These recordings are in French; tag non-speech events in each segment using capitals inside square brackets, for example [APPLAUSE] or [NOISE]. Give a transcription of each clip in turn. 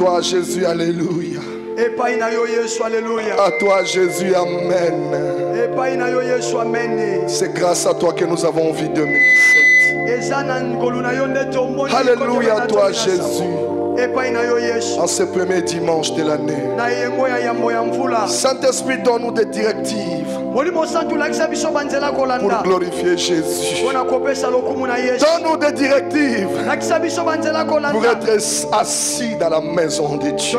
toi, Jésus, Alléluia. À toi, Jésus, Amen. C'est grâce à toi que nous avons vie 2007. Alléluia à toi, Jésus. En ce premier dimanche de l'année, Saint-Esprit, donne-nous des directives pour glorifier Jésus. Donne-nous des directives pour être assis dans la maison de Dieu.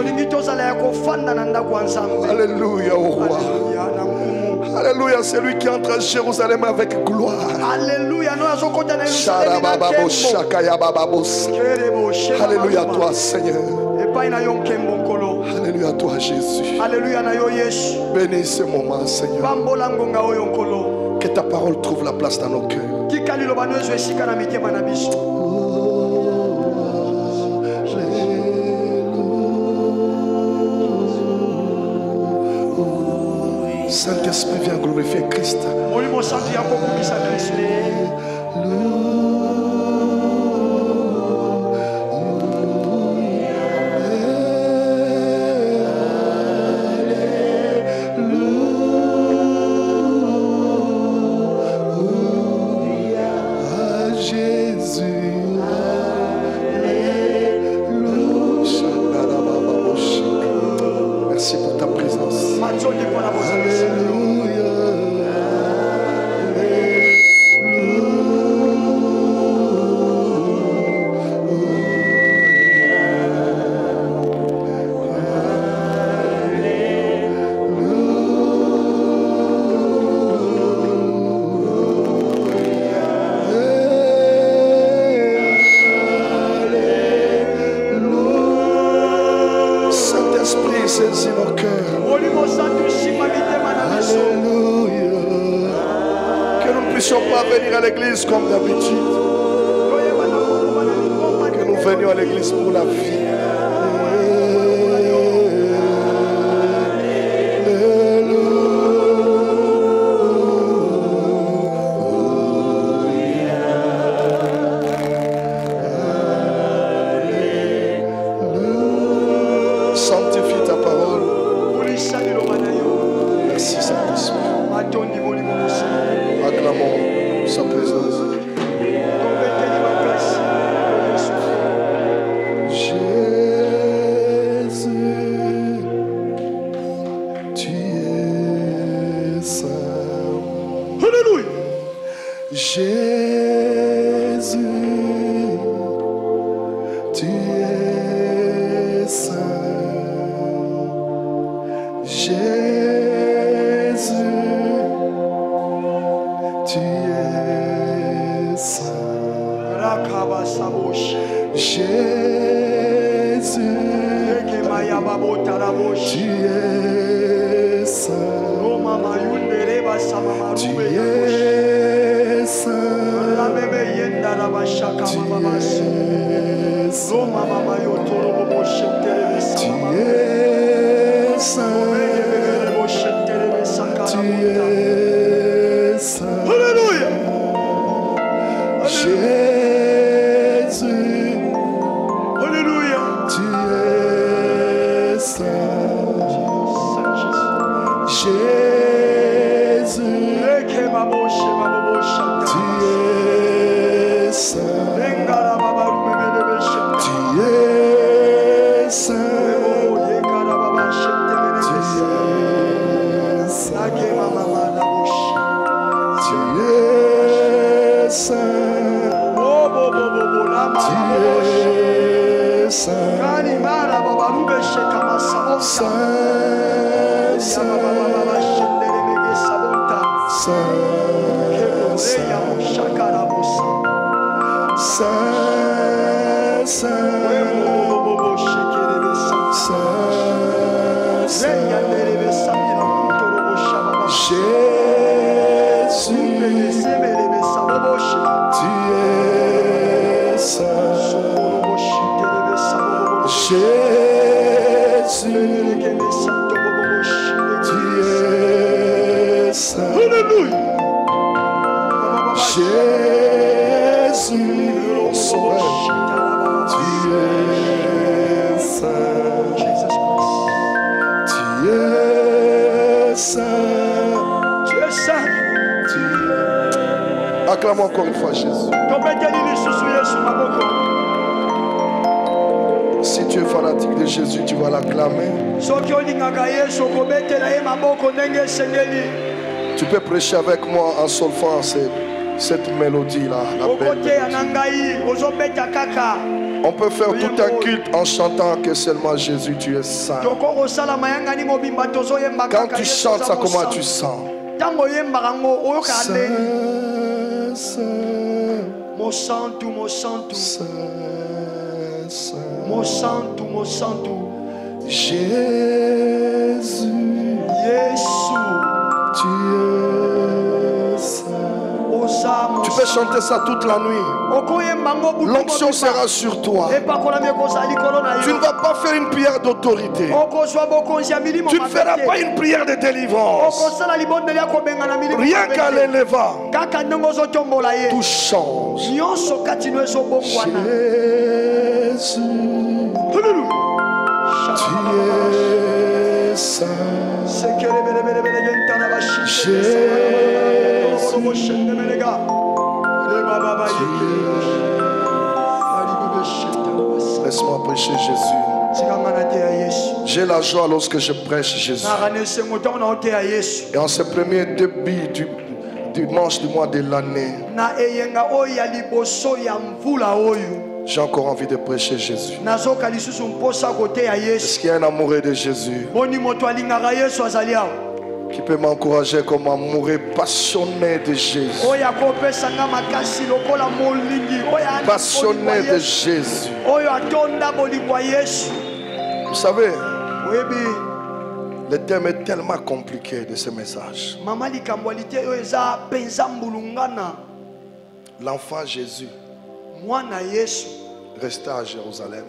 Alléluia au roi. Alléluia, c'est lui qui entre à Jérusalem avec gloire. Alléluia, Alléluia toi, Seigneur. Alléluia à toi Jésus. Alléluia Bénis ce moment Seigneur. Que ta parole trouve la place dans nos cœurs. Saint-Esprit vient glorifier Christ. Jésus, tu es saint. Tu es saint. Tu es saint. Tu es. Acclame encore une fois Jésus. Si tu es fanatique de Jésus, tu vas l'acclamer. Tu peux prêcher avec moi en solfant cette mélodie-là, On peut faire tout un culte en chantant que seulement Jésus, tu es saint. Quand tu chantes ça, comment tu sens? Saint, saint, mosantu mosantu. Jésus, chanter ça toute la nuit. L'onction sera sur toi. Tu ne vas pas faire une prière d'autorité. Tu ne feras pas une prière de délivrance. Rien qu'à l'élevant, tout change. Jésus, tu es saint. bashieboshendemelega Laisse-moi prêcher Jésus. J'ai la joie lorsque je prêche Jésus. Et en ce premier début du dimanche du mois de l'année, j'ai encore envie de prêcher Jésus. Est-ce qu'il y a un amoureux de Jésus? Qui peut m'encourager comme amoureux passionné de Jésus Passionné de. Jésus. Vous savez, le thème est tellement compliqué de ce message. L'enfant Jésus resta à Jérusalem.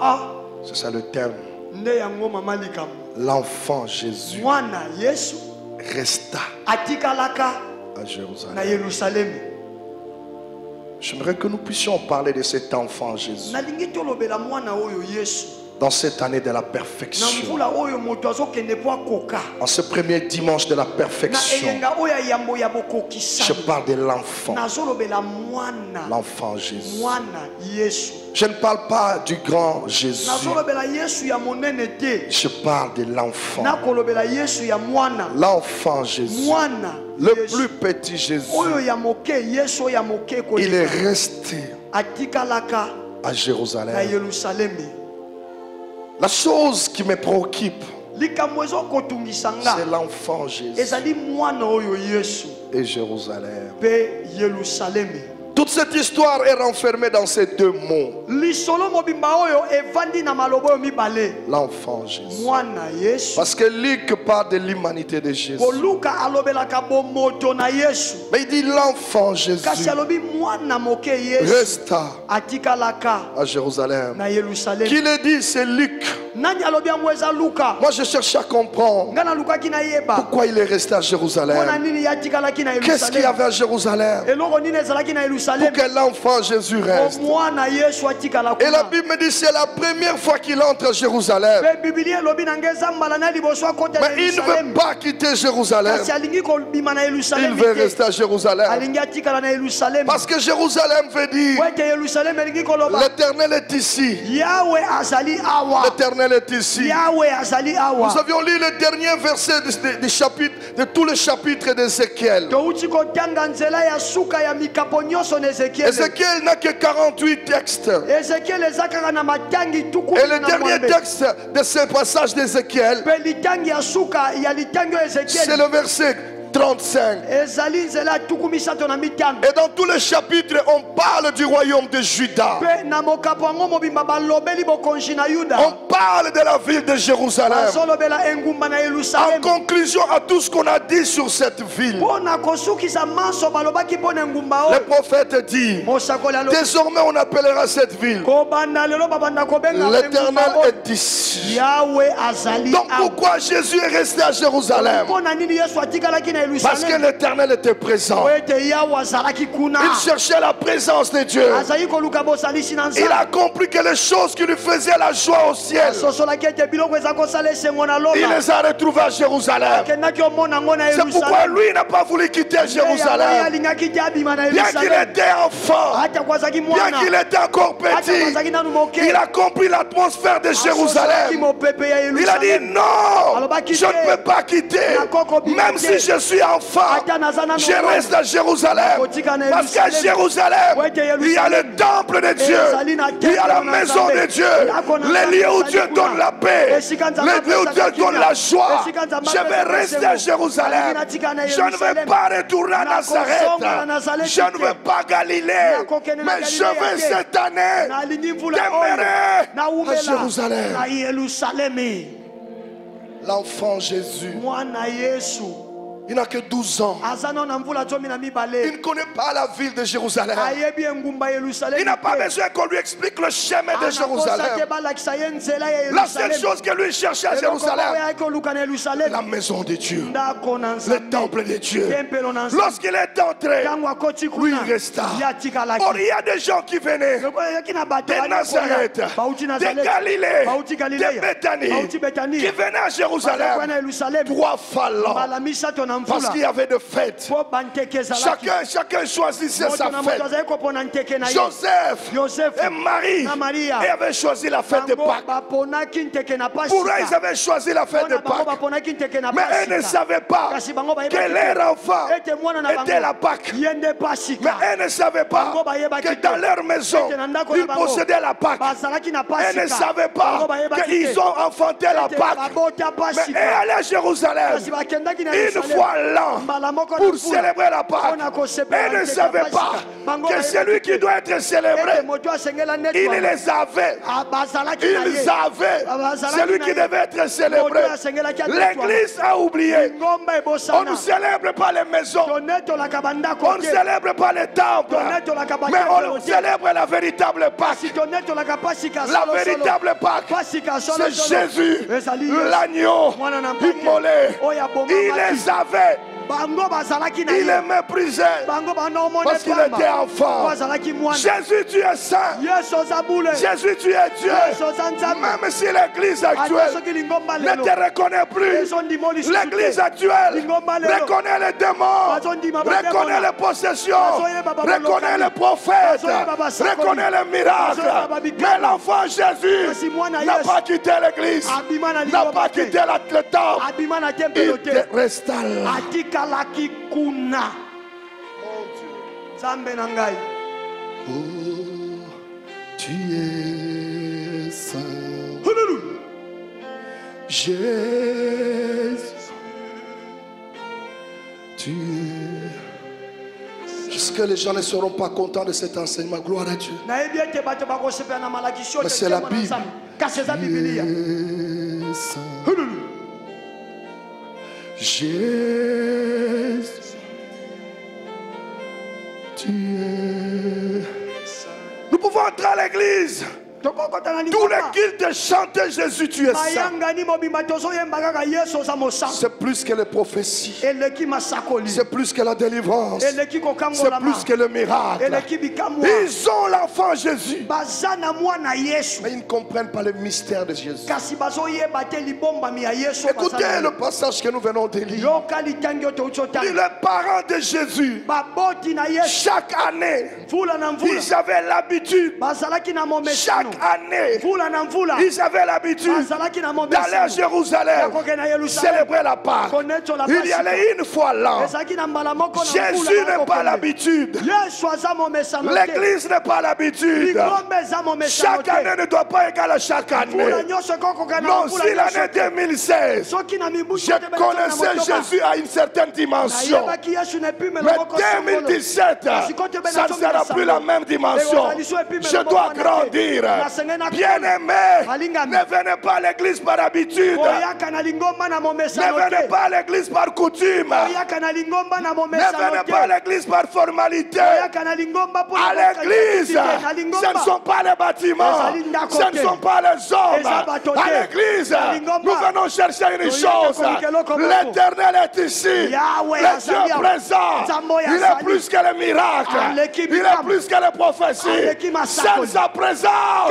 ah C'est ça le thème. L'enfant Jésus resta à Jérusalem. J'aimerais que nous puissions parler de cet enfant Jésus dans cette année de la perfection. En ce premier dimanche de la perfection, je parle de l'enfant. L'enfant Jésus. Je ne parle pas du grand Jésus. Je parle de l'enfant. L'enfant Jésus. Le plus petit Jésus. Il est resté à Jérusalem. La chose qui me préoccupe, c'est l'enfant Jésus. Et Jérusalem. Toute cette histoire est renfermée dans ces deux mots. L'enfant Jésus. Parce que Luc parle de l'humanité de Jésus. Mais il dit l'enfant Jésus. Resta à Jérusalem. Qui le dit? C'est Luc. Moi je cherche à comprendre. Pourquoi il est resté à Jérusalem? Qu'est-ce qu'il y avait à Jérusalem? Pour que l'enfant Jésus reste Et la Bible me dit c'est la première fois qu'il entre à Jérusalem. Mais il ne veut pas quitter Jérusalem. Il veut te rester à Jérusalem. Parce que Jérusalem veut dire l'éternel est ici. L'éternel est ici. Nous avions lu le dernier verset du chapitre, de tous les chapitres d'Ézéchiel. Na ezekiele Ézéchiel n'a que 48 textes. Et le dernier texte de ce passage d'Ézéchiel, oyo c'est le verset 35. ezali nzela ya tuku misato na mitano Et dans tous les chapitres, on parle du royaume de Juda. On parle de la ville de Jérusalem. En conclusion à tout ce qu'on a dit sur cette ville, engumba le prophète dit Désormais, on appellera cette ville L'éternel est ici. Donc, pourquoi Jésus est resté à Jérusalem Parce que l'éternel était présent. Il cherchait la présence de Dieu. Il a compris que les choses qui lui faisaient la joie au ciel, il les a retrouvés à Jérusalem. C'est pourquoi lui n'a pas voulu quitter Jérusalem. Bien qu'il était enfant, bien qu'il était encore petit, il a compris l'atmosphère de Jérusalem. Il a dit non, je ne peux pas quitter. Même si je suis enfant, je reste à Jérusalem. Parce qu'à. Jérusalem, il y a le temple de Dieu. Il y a la maison de Dieu. Les lieux où Dieu donne la paix. Les lieux où Dieu donne la joie. Je vais rester à. Jérusalem. Je ne vais pas retourner à Nazareth. Je ne vais pas Galilée. Mais je vais te. cette année demeurer à Jérusalem. L'enfant Jésus, il n'a que 12 ans. Il ne connaît pas la ville de Jérusalem. Il n'a pas besoin qu'on lui explique le chemin de Jérusalem. La seule chose que lui cherchait à Jérusalem, la maison de Dieu, le temple de Dieu. Lorsqu'il est entré, lui il resta. Or, il y a des gens qui venaient de. Nazareth, de Galilée, de Bethanie, qui venaient à Jérusalem trois fois l'an. Parce qu'il y avait de fêtes. Chacun, chacun choisissait sa fête. Joseph et Marie avaient choisi la fête de Pâques. na Pour eux, ils avaient choisi la fête de Pâques. Mais eux ne savaient pas que leur enfant était la Pâques. ye nde Mais eux ne savaient pas que dans leur maison, ils possédaient la na Eux ne savaient pas qu'ils ont enfanté la babota Mais eux allaient à Jérusalem. Une fois na pour célébrer la kosepela Eux ne pasika. pas que celui qui doit être célébré, il les avait. Ah, Ils avaient Bazalaki celui qui devait être célébré. L'Église a oublié. On ne célèbre pas les maisons. On ne célèbre pas les temples. Mais on célèbre la véritable Pâque. La véritable Pâque. C'est Jésus, l'agneau immolé. Il les avait. Bango bazalaki na Il bango banaomona Parce qu'il était enfant. Jésus, tu es saint. Jésus, tu es Dieu. Même si l'église actuelle ne te reconnaît plus, l'église actuelle reconnaît les démons, reconnaît les possessions, reconnaît les prophètes, reconnaît les miracles. Mais l'enfant Jésus n'a pas quitté l'église, na pas quitté le temple. Il resta là. Kuna nzambe na ngai Oh, tu es saint. Hululu. Jésus, tu es. Jusque les gens ne seront pas contents de cet enseignement. Gloire à Dieu. c'est la Bible. Tu es saint. Jésus, tu es. Nous pouvons entrer à l'église. Tous les lingomba guildes chantent Jésus, tu es saint. C'est plus que les prophéties. C'est plus que la délivrance. C'est plus que le miracle. Ils ont l'enfant Jésus. Mais ils ne comprennent pas le mystère de Jésus. te Écoutez le passage que nous venons de lire. Les parents de Jésus, chaque année, ils avaient l'habitude, chaque année, ils avaient l'habitude d'aller à Jérusalem célébrer la Pâque. Il y allait une fois l'an. Jésus n'est pas l'habitude. L'église n'est pas l'habitude. Chaque année ne doit pas égaler à chaque année. Non, si l'année te 2016, soki na mibu je connaissais Jésus à une certaine dimension. Mais moko songolo 2017, ça ne sera plus la même dimension. Je dois grandir. Bien-aimés, Malingami. ne venez pas à l'église par habitude. Ne venez pas à l'église par coutume. Ne venez pas à l'église par formalité. À l'église, ce ne sont pas les bâtiments, ce ne sont pas les hommes. À l'église, nous venons chercher une chose. L'éternel est ici. Le Dieu présent. Il est plus que les miracles. Il est plus que les prophéties. C'est sa présence.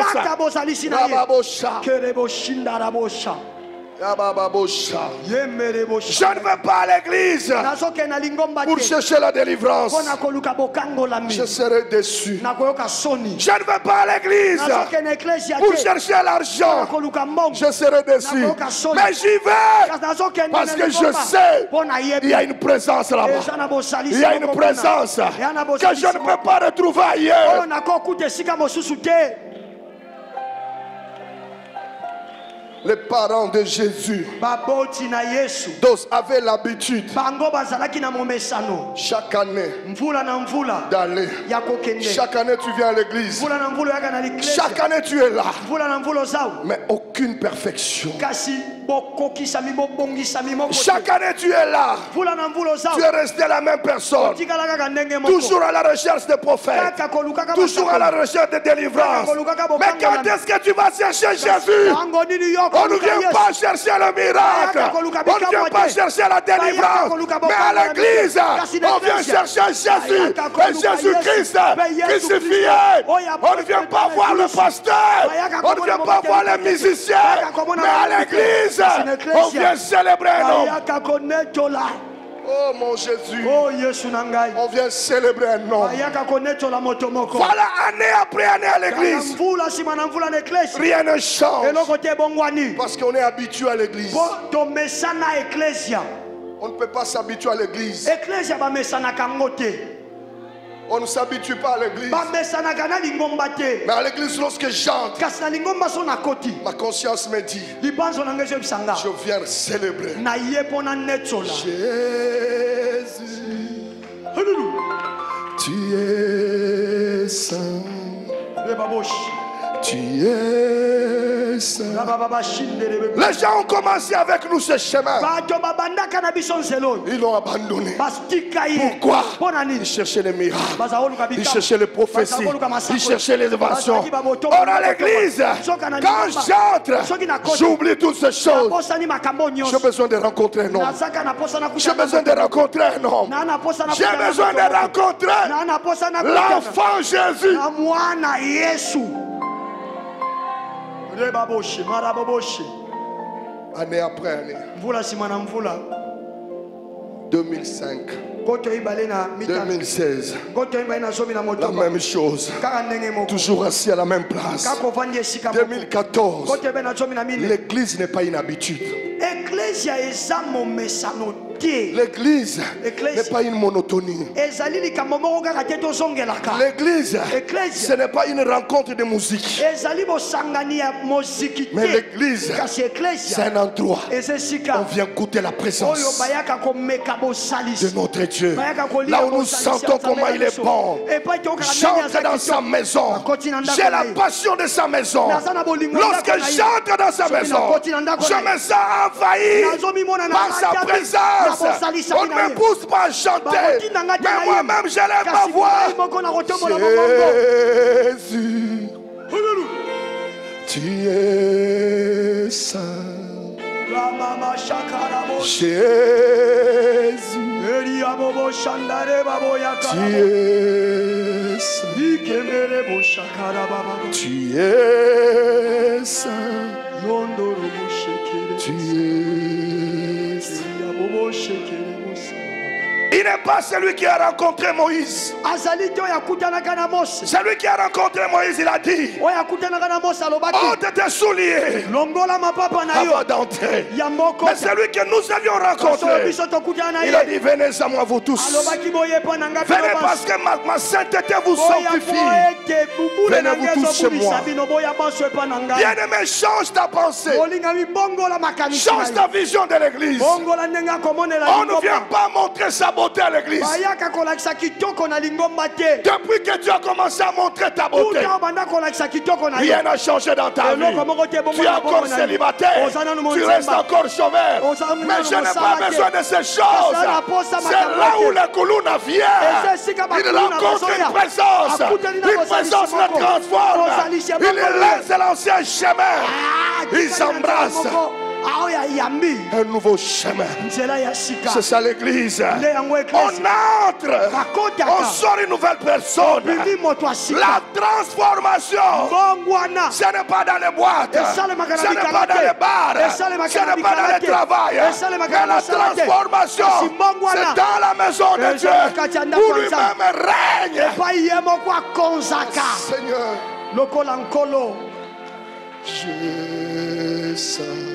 Rababosha. Je ne vais pas à l'église pour chercher la délivrance. Je serai déçu. Je ne vais pas à l'église pour chercher l'argent. Je serai déçu. Mais j'y vais. Parce que je sais mpo na il y a une présence là-bas. Il y a une présence que je ne peux pas retrouver ailleurs. Les parents de Jésus avaient l'habitude chaque année d'aller. Chaque année tu viens à l'église. Chaque année tu es là. Mais aucune perfection. Chaque année tu es là. Tu es resté la même personne. Toujours à la recherche des prophètes. Toujours à la recherche de délivrance. Mais quand est-ce que tu vas chercher Jésus? On ne vient pas chercher le miracle. On ne vient pas chercher la délivrance. Mais à l'église, on vient chercher Jésus. Et Jésus-Christ crucifié. On ne vient pas voir le pasteur. On ne vient pas voir les musiciens. Mais à l'église, on vient célébrer un homme. Oh mon Jésus. On vient célébrer un homme. Voilà année après année à l'église. Rien ne change. Parce qu'on est habitué à l'église. On ne peut pas s'habituer à l'église. On ne s'habitue pas à l'église. Mais à l'église, lorsque j'entre, ma conscience me dit, je viens célébrer. Jésus, tu es saint, boshi tu es saint. laba babashindele Les gens ont commencé avec nous ce chemin. Ils l'ont abandonné. Pourquoi? Ils cherchaient les miracles. Ils cherchaient les prophéties. Ils cherchaient. Bazalaki baboto- Or à l'église, quand j'entre, j'oublie toutes ces choses. J'ai besoin de rencontrer un homme. J'ai besoin de rencontrer un homme. J'ai besoin de rencontrer l'enfant Jésus. Année après année, mvula nsima na mvula. 2005, koto ibale na mitano 2016, koto ibale na zomi na la même chose. Toujours assis à la même place. kaka ovandi esika moko. 2014, koto ibale na zomi na mine. L'église n'est pas une habitude. L'église Église. n'est pas une monotonie. L'église, Église. ce n'est pas une rencontre de musique. Mais l'église, c'est un endroit. On vient goûter la présence de notre Dieu. Là où nous sentons comment il est bon. J'entre dans sa maison. J'ai la passion de sa maison. Lorsque j'entre dans sa maison, je me sens envahi par sa présence. On ne me pousse pas à chanter. Mais moi-même, j'élève ma voix. Jésus, tu es saint. Jésus, tu es saint. Tu es saint. Tu es n'est pas celui qui a rencontré Moïse. Celui qui a rencontré Moïse, il a dit ôte tes souliers avant d'entrer. ya mboko Mais celui que nous avions rencontré, il a dit venez à moi vous tous. Venez parce que ma, ma sainteté vous sanctifie. Venez vous tous chez moi. Bien-aimé, change ta pensée. Change ta vision de l'église. On ne vient pas montrer sa beauté à l'église. Depuis que tu as commencé à montrer ta beauté, rien n'a changé dans ta vie. Tu es encore célibataire, tu restes encore chômeur. Mais je n'ai pas besoin de ces choses. C'est là où le Kuluna vient. Il rencontre une présence. Une présence le transforme. Il laisse l'ancien chemin. Il s'embrasse un nouveau chemin. C'est ça l'église. On entre, on sort une nouvelle personne. La transformation, ce n'est pas dans les boîtes, ce n'est pas dans les bars, ce n'est pas dans le travail. Mais la transformation, c'est dans la maison de Dieu. où lui-même règne. Seigneur, je sens.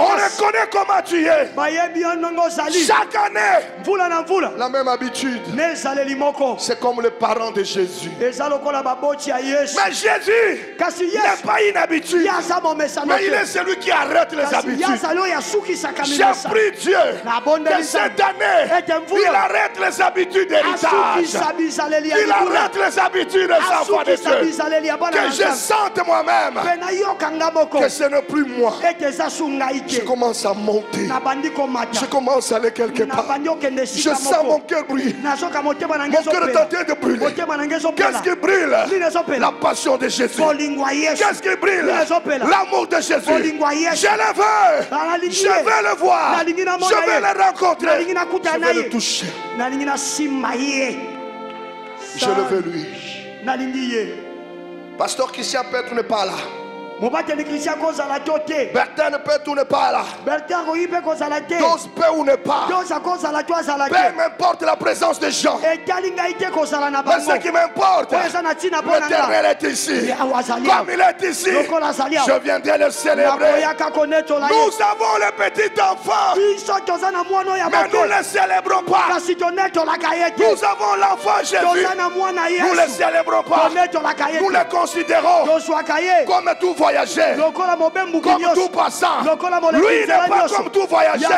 On reconnaît comment tu es. Chaque année, la même habitude. C'est comme le parent de Jésus. Mais Jésus n'est pas une habitude. Mais il est celui qui arrête les habitudes. J'ai pris Dieu que cette année, il arrête les habitudes d'héritage. Il arrête les habitudes des enfants de Dieu. Que je sente moi-même que ce n'est plus moi. Je commence à monter. Je commence à aller quelque part. Je sens mon cœur brûler. Mon cœur est en train de brûler. Qu'est-ce qui brûle? La passion de Jésus. Qu'est-ce qui brûle? L'amour de Jésus. Je le veux. Je veux le voir. Je veux le rencontrer. Je veux le toucher. Je le veux lui. Pasteur Christian Petre n'est pas là. Mobateli kristian kozala to te. Bertin peut tout n'est pas là. Bertin akoki mpe kozala te. Dos peut ou n'est pas. Dos akozala to azala te peu m'importe la présence des gens. Etali ngai te kozala na mais ce qui m'importe oyo eza na ntina mpo na l'éternel est ici. Comme il est ici lokola azali awa je viendrai le célébrer. Nakoyaka konetola ye. Nous avons le petit enfant biso toza na mwana oyo ya mais nous ne le célébrons pas. Kasi tonetolaka ye te nous avons l'enfant Jésus toza na mwana nous le yesu célébrons pas. Tonetolaka ye nous le considérons tozwaka ye comme tout voyageur comme tout passant lui il n'est pas comme tout voyageur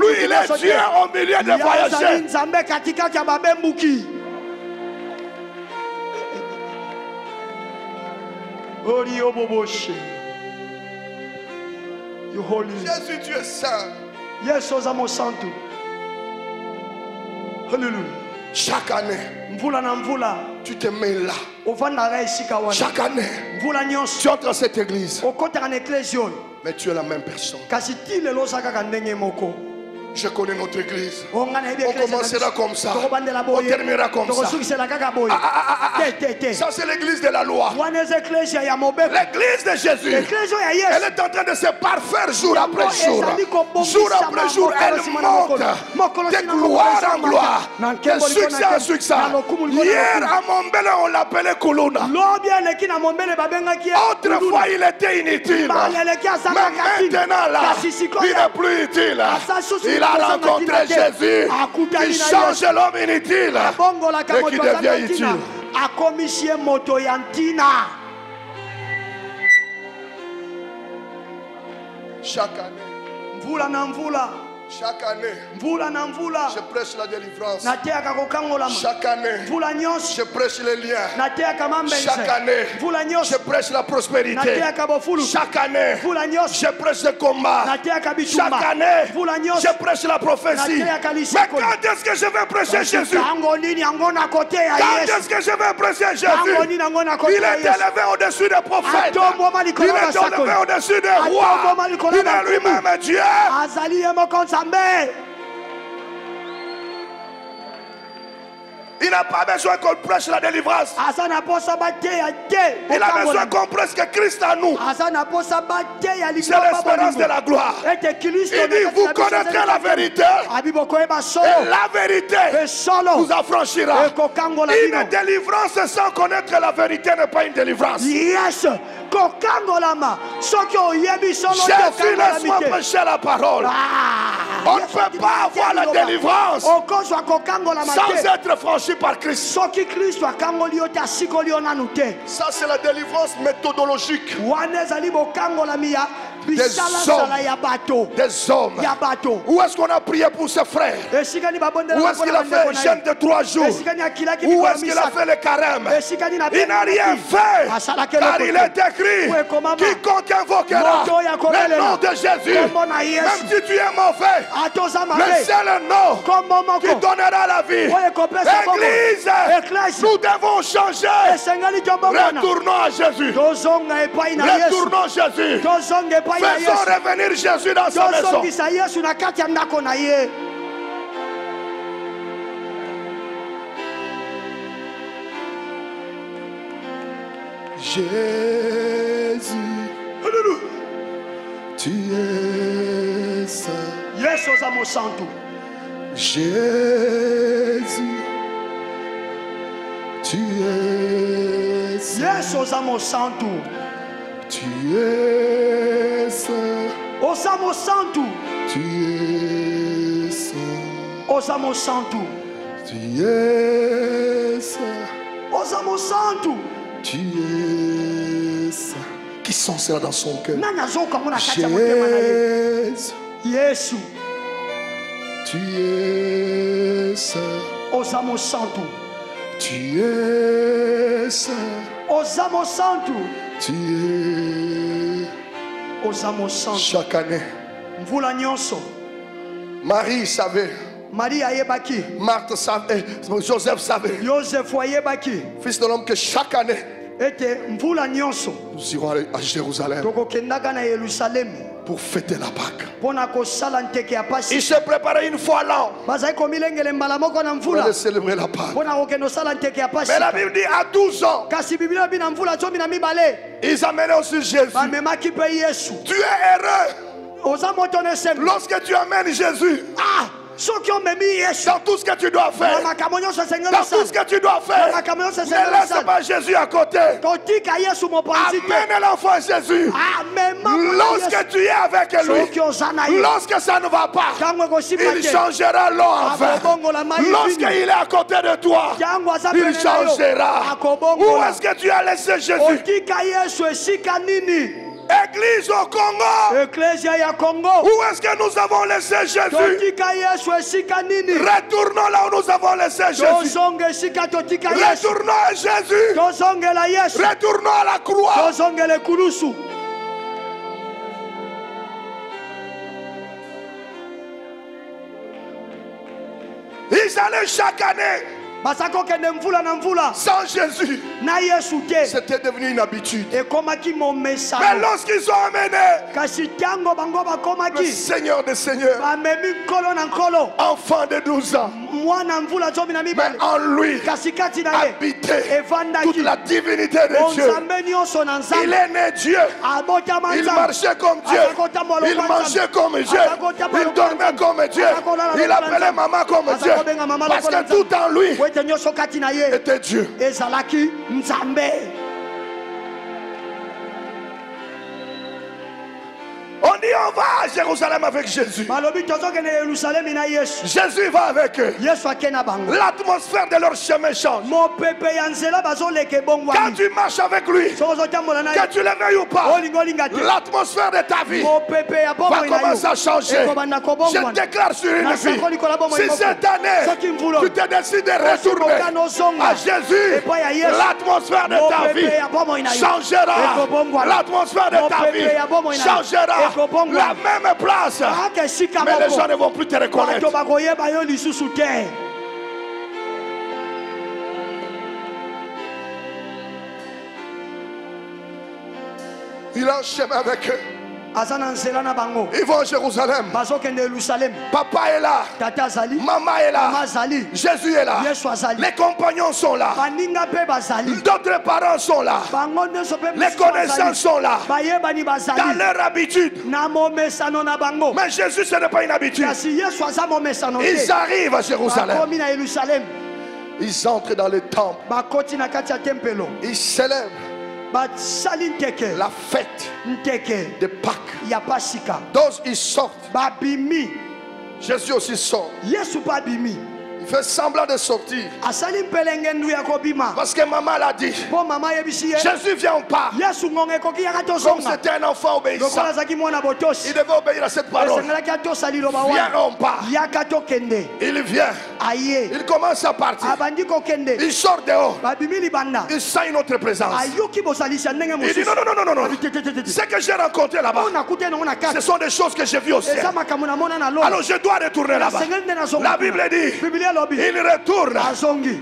lui il est Dieu au milieu des voyageurs You holy. Jésus tu es saint haleluya chaque année tu te mets là. Chaque année tu entres dans cette église. Mais tu es la même personne je connais notre église. On commencera comme ça. On terminera comme ça. Ah, ah, ah, ça c'est l'église de la loi. L'église de Jésus. Elle est en train de se parfaire jour après jour. jour après jour elle monte. De gloire en gloire. De succès en succès. Hier à Mombele on l'appelait Kuluna autrefois il était inutile. Baleleki mais maintenant là il n'est plus utile. Il a kozanga rencontré. Jésus. qui change l'homme inutile. Et qui devient utile. chaque année chaque année mvula na mvula. je prêche la délivrance. Nateyaka kokangolama. Chaque année mvula nyonso je prêche les liens. Nateyaka chaque année mvula je prêche la prospérité. Nateyaka bofulu. Chaque année mvula nyonso je prêche le combat. Nateyaka chaque année mvula nyonso je prêche la prophétie. Nateyaka mais quand est-ce que je vais prêcher Jésus? tango nini? Yango quand est-ce que je vais prêcher tango Jésus nini? Yango il est élevé au-dessus des prophètes. Il likolo ya est élevé au-dessus des rois. Il est lui-même Dieu. Azali ye moko nzambe il n'a pas besoin qu'on prêche la délivrance. Te il a besoin qu'on prêche que Christ en nous. Bateya c'est l'espérance de la gloire. Il dit vous connaîtrez la vérité. Et la vérité vous affranchira. Une délivrance sans connaître la vérité n'est pas une délivrance. yes. Jésus, laisse-moi prêcher la parole. Ah, On ne peut pas avoir la délivrance sans être franchi par Christ. Ça, c'est la délivrance méthodologique des hommes. ya bato Où est-ce qu'on a prié pour ses frères Où est-ce qu'il a fait un jeûne de trois jours? Où est-ce qu'il a fait le carême? Il n'a rien fait. asalaki Car il est écrit quiconque invoquera le nom de Jésus, même si tu es mauvais, atoza le mabe seul nom qui donnera la vie. Église, nous devons changer. Retournons à Jésus. Retournons Jésus. Faisons revenir Jésus dans sa maison. ya ndako na ye Jésus, tu es saint. Jésus, tu es saint. Tu es saint. oza mosantu Tu es saint. oza mosantu Tu es saint. oza mosantu Tu es saint. Qui sent cela dans son cœur? nani azokango na kati ya motema na ye? Jésus, yesu tu es saint. oza mosantu Tu es saint. oza mosantu Tu es. Chaque année, Marie savait, maria ayebaki. Marthe savait, Joseph savait, yosefu ayebaki. Fils de l'homme, que chaque année, nous irons à Jérusalem pour fêter la Pâque. mpo na kosala nteke ya Il pasi se préparait une fois l'an pour aller célébrer la Pâque. Mais la Bible dit à 12 ans, ils amenaient aussi Jésus. Tu es heureux. Lorsque tu amènes Jésus. Ah dans tout ce que tu dois faire. Dans tout ce que tu dois faire. Ne laisse pas Jésus à côté. Amène l'enfant Jésus. Lorsque tu es avec lui, lorsque ça ne va pas, il changera l'eau en vin. Lorsqu'il est à côté de toi, il changera. Où est-ce que tu as laissé Jésus? Église au Congo. Où est-ce que nous avons laissé Jésus? Retournons là où nous avons laissé Jésus. Retournons à Jésus. Retournons à la croix. Ils allaient chaque année sans Jésus. C'était devenu une habitude. Mais lorsqu'ils sont ntango bango le Seigneur des Seigneurs, enfant de 12 ans, mais en lui habitait toute la divinité de Dieu. Il est né Dieu. Il marchait comme Dieu. Il mangeait comme Dieu. Il dormait comme Dieu. Il appelait maman comme Dieu. Parce que tout en lui était Dieu. On dit on va à Jérusalem avec Jésus. yesu. Jésus va avec eux. L'atmosphère de leur chemin change. bazoleka Quand tu marches avec lui, que tu le veuilles ou pas, te l'atmosphère de ta vie va commencer à changer. Je déclare sur une vie, si cette année tu te décides de retourner à Jésus, l'atmosphère de ta vie changera. L'atmosphère de ta vie changera. La même place, esika mais les gens ne vont plus te reconnaître. Il en chemin avec eux. Ils vont à Jérusalem. Papa est là. Maman est là. Jésus est là. Les compagnons sont là. D'autres parents sont là. Les connaissances sont là. Dans leur habitude. na momesano na bango Mais Jésus, ce n'est pas une habitude. Ils arrivent à Jérusalem. Ils entrent dans le temple. Ils nteke la fête de Pâques. ils sortent. babimi Jésus aussi sort. Fait semblant de sortir. Parce que maman l'a dit. Jésus vient part. ekoki yaka Comme c'était un enfant obéissant. Il devait obéir à cette parole. Viens part. yaka tokende Il vient. Il commence à partir. Il sort dehors. Il sent une autre présence. Il dit non, non, non, non, non, te. Ce que j'ai rencontré là-bas, ce sont des choses que j'ai vues au ciel. Alors je dois retourner là-bas. La Bible dit, il retourne.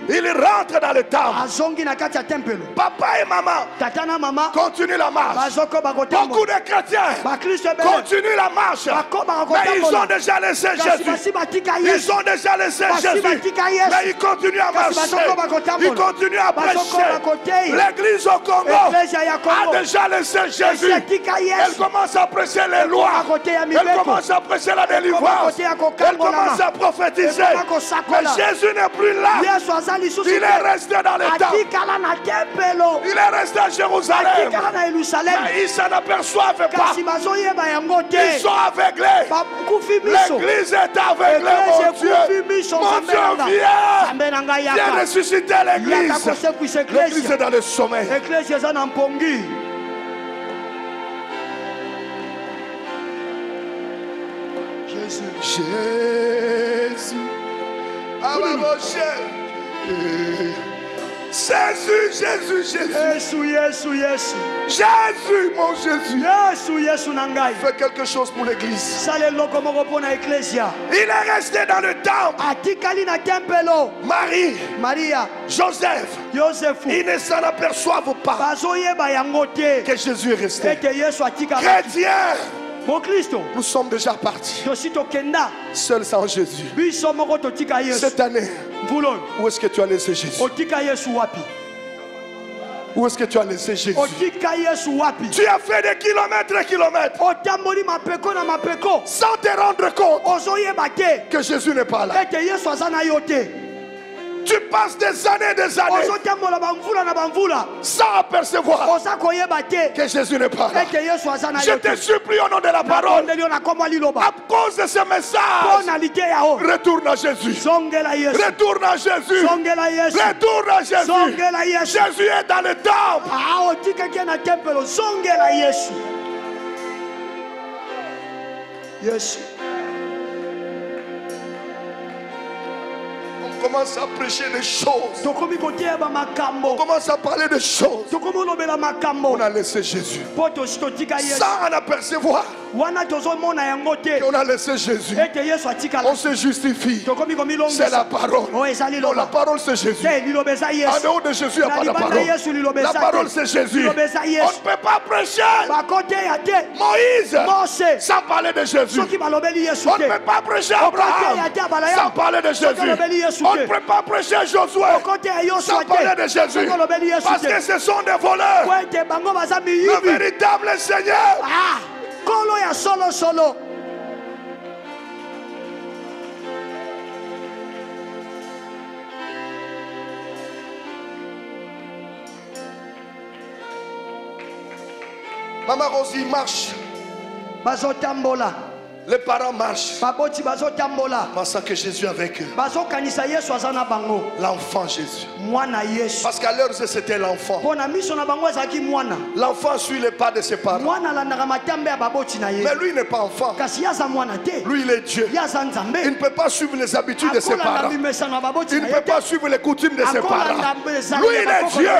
Il rentre dans le temple. Papa et maman continuent la marche. Beaucoup de chrétiens continuent la marche. Mais ils ont déjà laissé Jésus. Ils ont déjà laissé Jésus. Mais ils continuent à marcher. Ils continuent à prêcher. L'église au Congo a déjà laissé Jésus. Elle commence à prêcher les lois. Elle commence à prêcher la délivrance. Elle commence à prophétiser. Mais. Jésus n'est plus là. Il est resté dans le temple. atikala na tempelo Il est resté à Jérusalem. Mais ils s'en aperçoivent pas. Ils sont aveuglés. L'église est aveuglée, mon Dieu. Mon Dieu, viens. Viens ressusciter l'église. L'église est dans le sommeil. jésus Jésus. Jésus, Jésus, Jésus. yesu yesu yesu Jésus, mon Jésus. yesu yesu na ngai Fais quelque chose pour l'église. Il est resté dans le temple. atikali na tempelo. Marie, maria. Joseph, yosefu. Ils ne s'en aperçoivent pas. Bazoyeba yango te. Que Jésus est resté. yesu atikala Chrétiens, mokristo nous sommes déjà partis. Seuls sans Jésus. Cette année, où est-ce que tu as laissé Jésus? Où est-ce que tu as laissé Jésus? Tu as fait des kilomètres et kilomètres. Sans te rendre compte que Jésus n'est pas là. Des années et des années. Sans apercevoir que Jésus n'est pas là. Je te supplie au nom de la parole, à cause de ce message, retourne à Jésus. Retourne à Jésus. Retourne à Jésus. Jésus est dans le temple. aa commence à prêcher des choses. On commence à parler de choses. On a laissé Jésus. Sans en apercevoir qu'on a laissé Jésus. On se justifie. C'est la parole. Non, la parole c'est Jésus. eza En dehors de Jésus, il n'y a pas de parole. La parole c'est Jésus. On ne peut pas prêcher Moïse sans parler de Jésus. On ne peut pas prêcher Abraham sans parler de Jésus. On. Ne peut pas prêcher Josué. Sans parler de Jésus. Parce que ce sont des voleurs. Le véritable Seigneur, Ah, kolo ya solosolo Maman Rosie marche. bazotambola Les parents marchent. Pensant que Jésus est avec eux. L'enfant Jésus. Parce qu'à l'heure c'était l'enfant. L'enfant suit les pas de ses parents. Mais lui n'est pas enfant. Lui il est Dieu. Il ne peut pas suivre les habitudes de ses parents. Il ne peut pas suivre les coutumes de ses parents. Lui il est Dieu.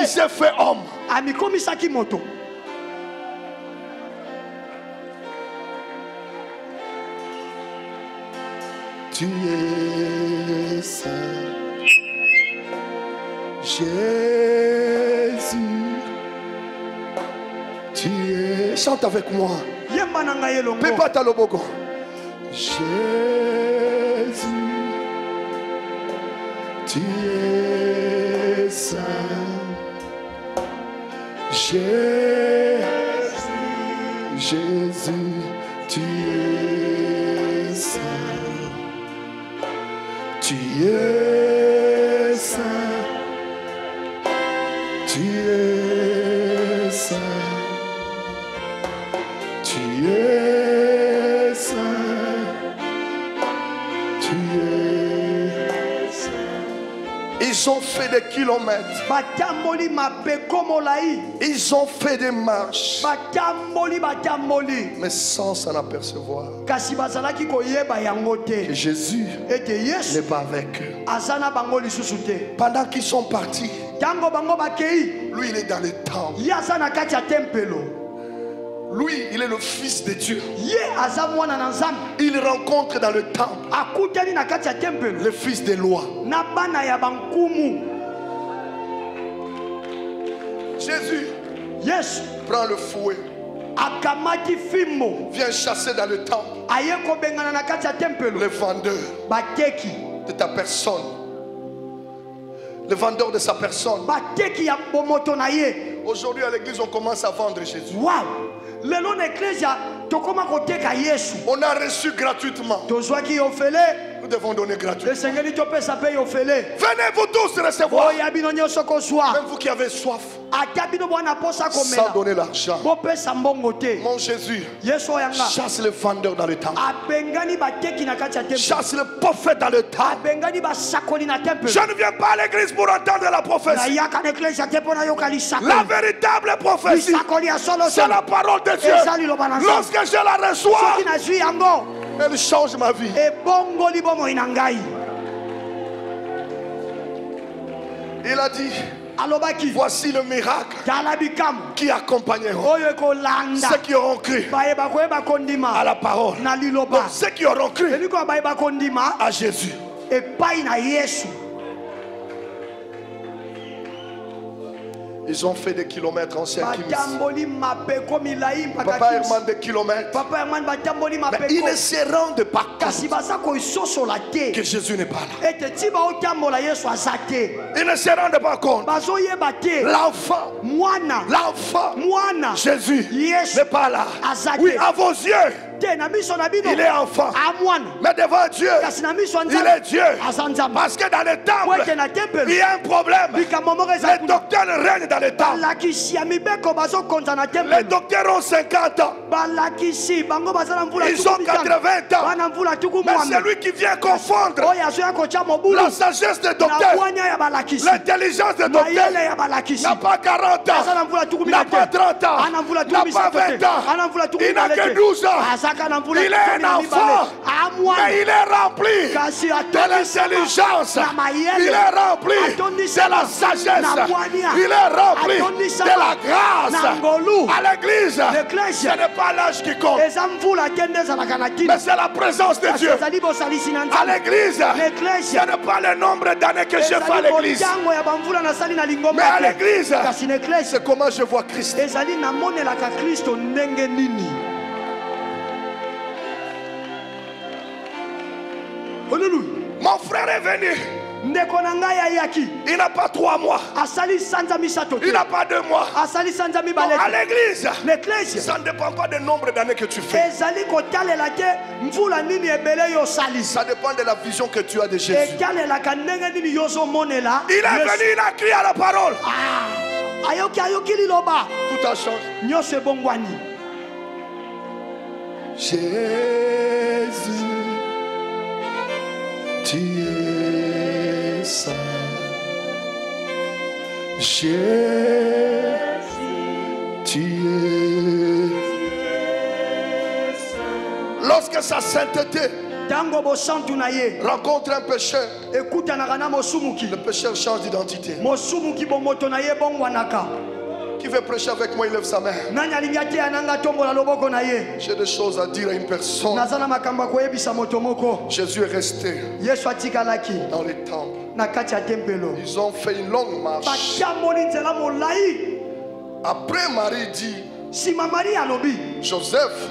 Il s'est fait homme. Tu es saint. Jésus. Tu es. Chante avec moi. Pepa Taloboko. Jésus. Tu es saint. Jésus. Jésus. Tu es Tu es Kilomètres. Ils ont fait des marches. Mais sans s'en apercevoir que Jésus n'est pas avec eux. Pendant qu'ils sont partis, lui il est dans le temple. Lui, il est le fils de Dieu. Il rencontre dans le temple le fils des lois. Jésus yesu. prend le fouet, akamati fimbo. Vient chasser dans le temple. Aye kobengana na kati ya tempelo le vendeur bateki. de ta personne. Le vendeur de sa personne. bateki ya bomoto na ye. Aujourd'hui à l'église, on commence à vendre Jésus. waw lelo na eklesia tokóma koteka yesu. On a reçu gratuitement. tozwaki yo fele Nous devons donner gratuitement. Venez vous tous recevoir. Même vous qui avez soif, sans donner l'argent. Mon Jésus, chasse le vendeur dans le temple. Chasse le prophète dans le temple. Je ne viens pas à l'église pour entendre la prophétie. La véritable prophétie, c'est la parole de Dieu. Lorsque je la reçois, elle change ma vie. Il a dit, voici le miracle qui ekolanda. ceux qui auront cru à la parole. Donc, ceux qui auront cru à Jésus. Ils ont fait des kilomètres en Saint-Kimis. batamboli mapeko milai mpaka Papa Kims. Herman des kilomètres. papa batamboli Mais ils ne se rendent pas compte que Jésus n'est pas là. Ils ne se rendent pas compte. L'enfant, l'enfant, Jésus n'est pas là. Oui, à vos yeux, il est enfant. Mais devant Dieu, il est Dieu. Parce que dans le temple, il y a un problème. Les docteurs règnent dans le temple. Les docteurs ont 50 ans. Ils ont mitano. 80 ans. Mais celui qui vient confondre la sagesse des docteurs, l'intelligence des docteurs, n'a pas 40 aza ans, na pas te 30 ans, n'a pas misato 20 te ans. Il n'a que te 12 ans. Il est un enfant. amwana Mais il est rempli de l'intelligence. Il est rempli de la sagesse. Il est rempli de la grâce. À l'église, ce n'est pas l'âge qui compte, mais c'est la présence de Dieu. À l'église, ce n'est pas le nombre d'années que je fais à l'église, mais à l'église, c'est comment je vois Christ. Mon frère est venu, ndeko na ngai ayaki. Il n'a pas trois mois, asali sanza misato te. Il n'a pas deux mois. asali sanza Donc, mibale à l'église, ça ne dépend pas du nombre d'années que tu fais. ezali kotalela te mvula nini ebele yo osali Ça dépend de la vision que tu as de Jésus. etalelaka ndenge nini yo ozomonela Il est venu, il a crié à la parole. Ah, ayoki ayoki liloba. Tout a changé. nyonso ebongwani. Jésus, tu es saint. Jésus, tu es Lorsque sa sainteté rencontre un pécheur, le pécheur change d'identité. Qui veut prêcher avec moi, il lève sa main. J'ai des choses à dire à une personne. Jésus est resté dans les temples. Ils ont fait une longue marche. Après, Marie dit Joseph,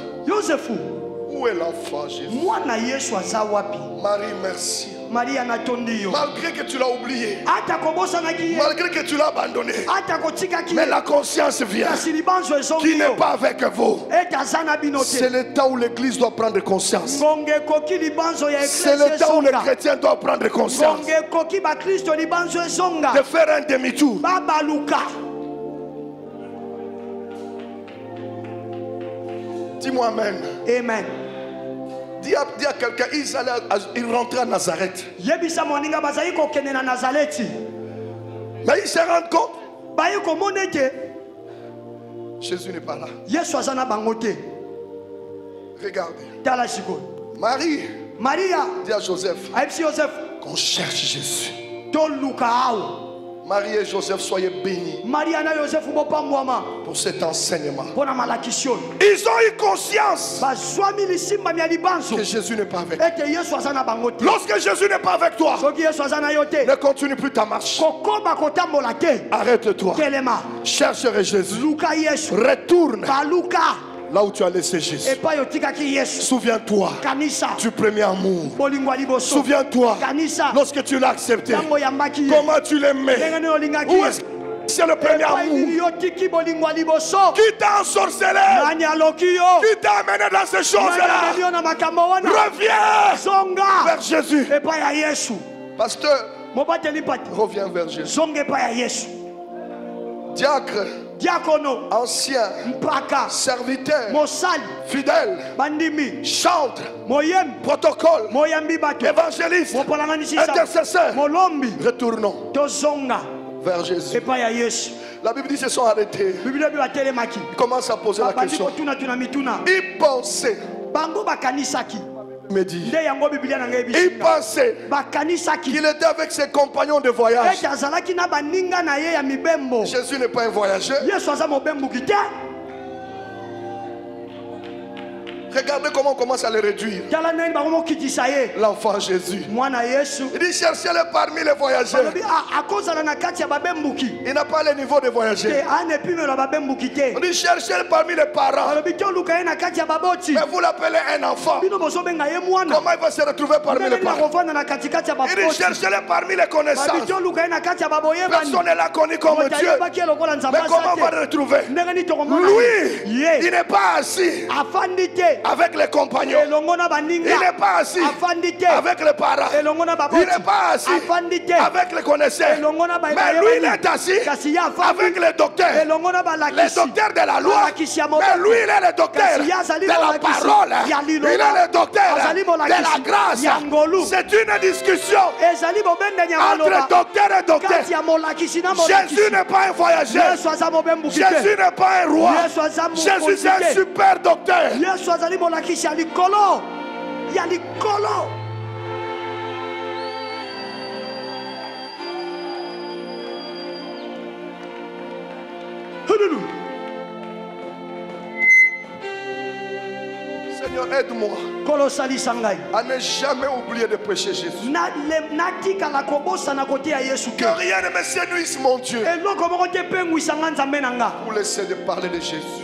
où est l'enfant Jésus? Marie, merci. Malgré que tu l'as oublié, malgré que tu l'as abandonné, mais la conscience vient. Qui n'est pas avec vous. C'est le temps où l'Église doit prendre conscience. C'est le temps où les chrétiens doivent prendre conscience. De faire un demi-tour. Dis-moi Amen. amen Dis à, dis à quelqu'un, ils, allaient à- ils rentraient à Nazareth. Mais ils se rendent compte, Jésus n'est pas là. Regardez. Marie. Maria. Dit à Joseph. Qu'on cherche Jésus. Marie et Joseph, soyez bénis pour cet enseignement. Ils ont eu conscience que Jésus n'est pas avec te Lorsque Jésus n'est pas avec toi, ne continue plus ta marche. Arrête-toi. Chercherai Jésus. Retourne là où tu as laissé Jésus. Souviens-toi du premier amour. Souviens-toi lorsque tu l'as accepté. Comment tu l'aimais. Où est-ce que c'est le premier amour? Qui t'a ensorcelé, qui t'a amené dans ces choses-là? Reviens vers Jésus. Pasteur, reviens vers Jésus. Diacre, diakono ancien, mpaka serviteur, mosali fidèle, bandimi chantre, moyembi protocole, moyambi bato évangéliste, intercesseur. molombi Retournons tozonga vers Jésus. epai ya yesu La Bible dit qu'ils se sont arrêtés. Ils commencent à poser la question. Ils pensaient, me dit, pensaient bakanisaki qu'il était avec ses compagnons de voyage. Jésus n'est pas un voyageur. Regardez comment on commence à le réduire. L'enfant Jésus. Il dit cherchez-le parmi les voyageurs. balobi "A- akozala na kati ya babembuki Il n'a pas le niveau de te On dit cherchez-le parmi les parents. Mais vous l'appelez un enfant. Comment il va se retrouver parmi les parents? Il dit cherchez-le parmi les connaissances. Personne ne l'a connu comme Dieu. Mais comment on va le retrouver? Lui, il n'est pas assis avec les compagnons. Il n'est pas assis avec les parents. Il n'est pas assis avec les connaisseurs. Mais lui, il est assis avec les docteurs. Les docteurs de la loi. Mais lui, il est le docteur de la parole. Il est le docteur de la grâce. C'est une discussion entre docteur et docteur. Jésus n'est pas un voyageur. Jésus n'est pas un roi. Jésus, c'est un super docteur. Ya likolo ya likolo. Seigneur, aide-moi. À ne jamais oublier de prêcher Jésus. Que rien ne me séduise, mon Dieu, pour laisser de parler de Jésus.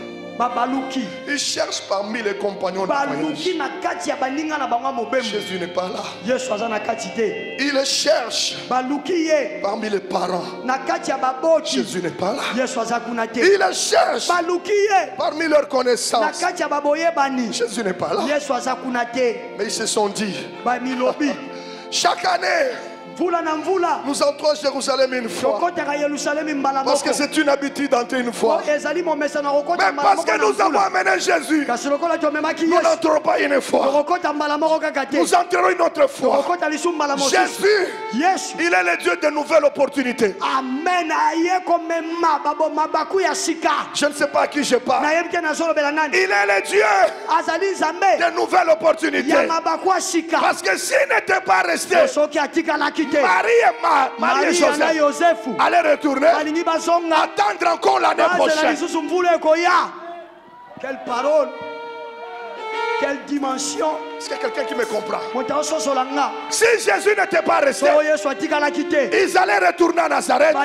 Il cherche parmi les compagnons de Jésus n'est pas là. Il cherche. Parmi les parents. Jésus n'est pas là. Il cherche. Parmi leurs na connaissances. Jésus n'est pas là. Mais ils se sont dit, [LAUGHS] chaque année, nous entrons à Jérusalem une fois. Parce que c'est une habitude d'entrer une fois. Kokota Mais parce que nous avons amené Jésus, nous n'entrons pas une fois. Nous entrerons une autre fois. Jésus, il est le Dieu de nouvelles opportunités. amen Je ne sais pas à qui je parle. Il est le Dieu de nouvelles opportunités. Parce que s'il n'était pas resté, Marie et, Ma- Marie et Joseph yosefu allaient retourner, attendre encore l'année prochaine. quelle parole. Quelle dimension Est-ce qu'il y a quelqu'un qui me comprend. Si Jésus n'était pas resté, ils allaient retourner à Nazareth,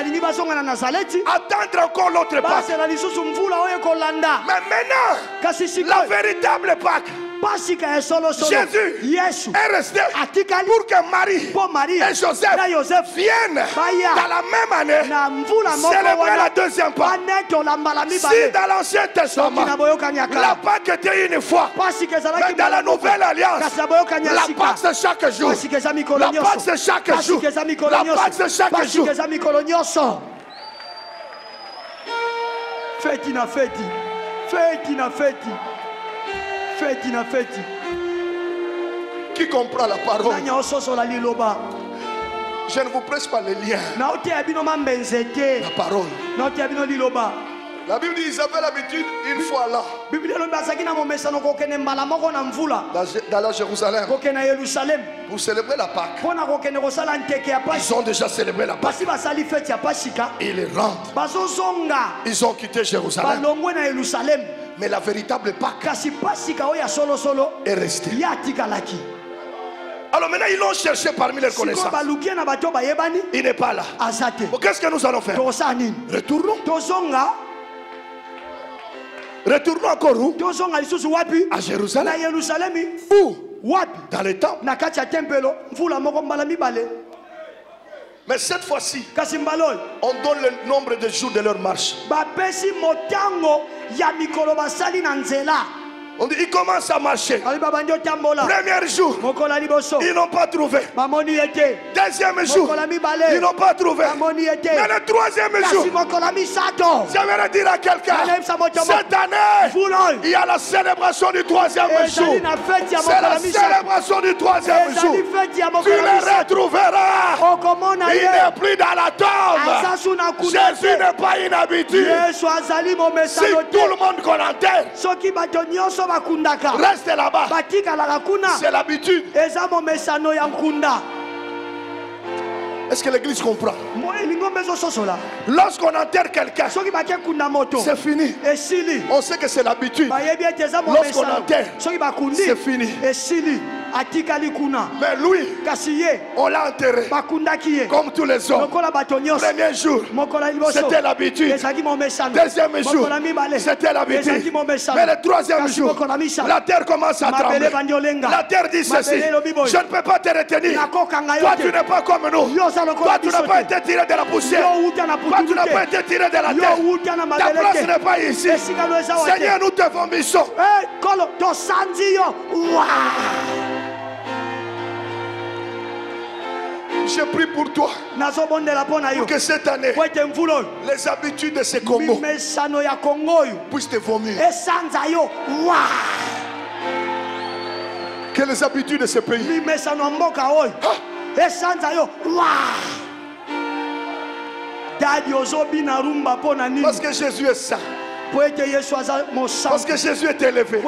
attendre encore l'autre Pâque. Mais maintenant, la véritable Pâque, Jésus yesu est resté pour que Marie et Joseph viennent Baya. dans la même année célébrer la deuxième Pâque. Si dans l'Ancien Testament, la Pâque était une fois, mais dans la. Nouvelle Alliance, la Pâque c'est chaque jour. La Pâque nyonso c'est chaque jour. La Pâque c'est chaque jour. feti na feti. Feti na feti. Feti na feti. Qui comprend la parole? Je ne vous prêche pas les liens. La parole. La Bible dit ils avaient l'habitude une fois là, dans- à Jérusalem pour célébrer la Pâque. Ils ont déjà célébré la Pâque. Ils rentrent. Ils ont quitté Jérusalem. Mais la véritable Pâque est restée. Alors maintenant, ils l'ont cherché parmi les connaissances. Il n'est pas là. Bon, Qu'est-ce que nous allons faire? Retournons. Retournons encore où? Tozonga lisusu wapi? À na Jérusalem. yerusalemi. Où? Wapi? Dans les temples. na kati ya tempelo. Mvula moko mbala mibale. Mais cette fois-ci, on donne le nombre de jours de leur marche. On dit, ils commencent à marcher. Premier jour, ils n'ont pas trouvé. Deuxième jour, ils n'ont pas trouvé. Mais le troisième jour, j'aimerais dire à quelqu'un, cette année, il y a la célébration du troisième jour. feti ya C'est la célébration du troisième jour. feti ya Tu le retrouveras. okomona Il n'est plus dans la tombe. kuna Jésus n'est pas inhabitué. Si tout le monde qu'on reste là-bas, c'est l'habitude. Est-ce que l'église comprend? Lorsqu'on enterre quelqu'un, c'est fini. On sait que c'est l'habitude. Lorsqu'on enterre, c'est fini. Mais lui, on l'a enterré comme tous les hommes. Premier jour, c'était l'habitude. Deuxième jour, c'était l'habitude. Mais le troisième jour, la terre commence à trembler. La terre dit ceci. Je ne peux pas te retenir. Toi, tu n'es pas comme nous. Toi, tu n'as pas été tiré de la poussière. Toi, tu n'as pas été tiré de la terre. Ta place n'est pas ici. Seigneur, nous te vomissons. Je prie pour toi. Pour que cette année, les habitudes de ce Congo puissent te vomir. Que les habitudes de ce pays mimesano Parce que Jésus est saint. Parce que Jésus est élevé.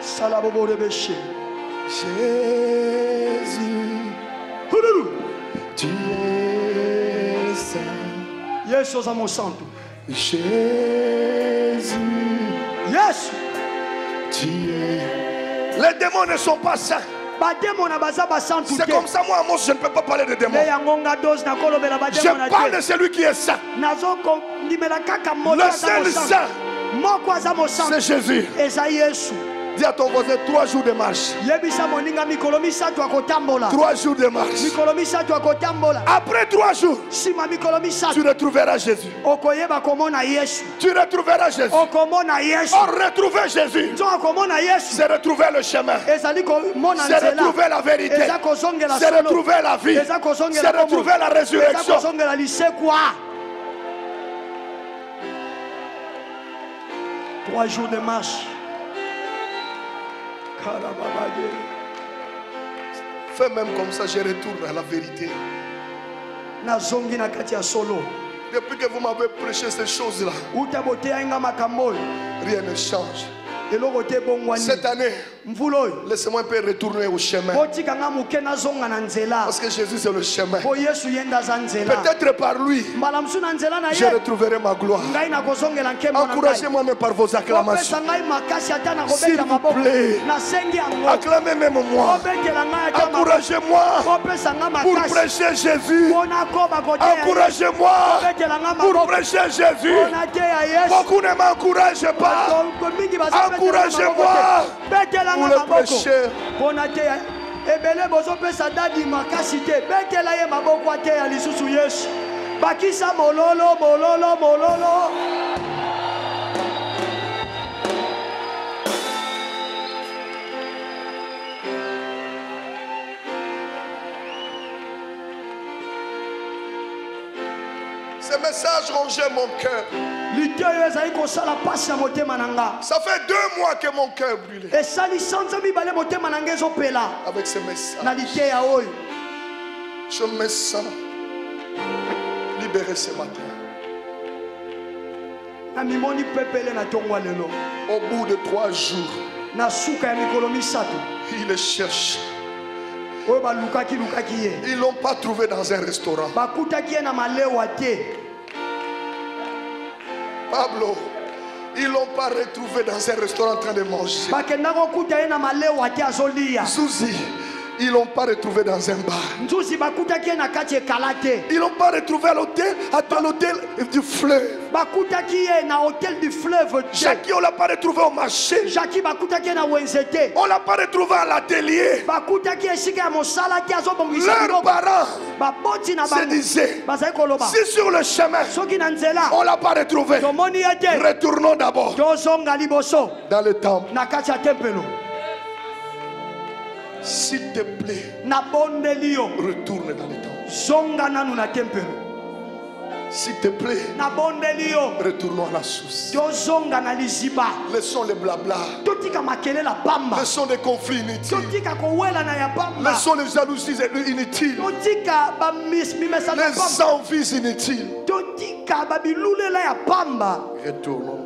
salaboborebeshe Jésus, tu es saint. yesu oza mosantu. Jésus, yesu. Tu es. Les démons ne sont pas saints. C'est comme ça, moi, Amos, je ne peux pas parler de démons. Je parle de celui qui est saint. Le seul saint, c'est Jésus. Dis à ton voisin, trois jours de marche. Trois jours de marche. Après trois jours, tu retrouveras Jésus. Tu retrouveras Jésus. On retrouver Jésus. C'est retrouver le chemin. C'est retrouver la vérité. C'est retrouver la vie. C'est retrouver la résurrection. trois jours de marche. Fais même comme ça, je retourne à la vérité. Depuis que vous m'avez prêché ces choses-là, rien ne change. Cette année, laissez-moi un peu retourner au chemin. Parce que Jésus, c'est le chemin. Peut-être par lui, je retrouverai ma gloire. Encouragez-moi même par vos acclamations. S'il vous plaît. Acclamez même moi. Encouragez-moi pour prêcher Jésus. Encouragez-moi pour prêcher Jésus. Beaucoup ne m'encouragent pas. Encouragez-moi pour le prêcher. teya ebele bozopesa dadi makasi te. Betela ye maboko ateya lisusu yesu. Bakisa mololo mololo mololo Ce message rongeait mon cœur. Ça fait deux mois que mon cœur brûlait avec ce message. Je me sens libéré ce matin. Au bout de trois jours, na suka ya mikolo misato ils le cherchent. oyo balukaki lukaki ye Ils ne l'ont pas trouvé dans un restaurant. Pablo, ils ne l'ont pas retrouvé dans un restaurant en train de manger. bakenda ils ne l'ont pas retrouvé dans un bar. Ils ne l'ont pas retrouvé à l'hôtel, à l'hôtel du fleuve. Jackie, on ne l'a pas retrouvé au marché. On ne l'a pas retrouvé à l'atelier. Leurs parents se disaient, si sur le chemin, on ne l'a pas retrouvé, retournons d'abord dans le temple. S'il te plaît, retourne dans le tempelo S'il te plaît, retournons à la source. Laissons les blabla. Laissons les conflits inutiles. Laissons les jalousies inutiles. Les envies inutiles. Retournons.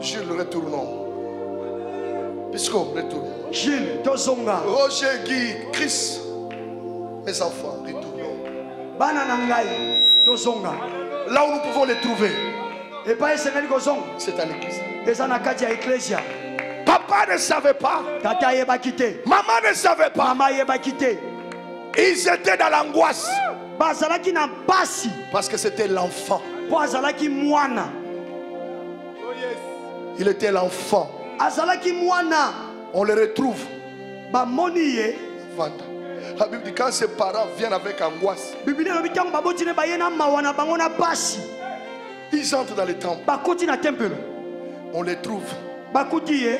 Jules, retournons. Retournons. gile tozonga Roger, Guy, Chris, mes enfants, retournons. bana na ngai tozonga Là où nous pouvons les trouver, esengeli kozonga c'est à l'église. eza na kati ya eklesia Papa ne savait pas. tata ayebaki te Maman ne savait pas. mama ayebaki te Ils étaient dans l'angoisse. bazalaki na mpasi Parce que c'était l'enfant. mwana Il était l'enfant. Azalaki mwana On le retrouve. bamoni ye Vanda. La Bible dit quand ses parents viennent avec angoisse, biblia elobi ntango baboti ne baye na mawa na bango na pasi ils entrent dans le temple. bakoti na tempelo On les trouve bakuti ye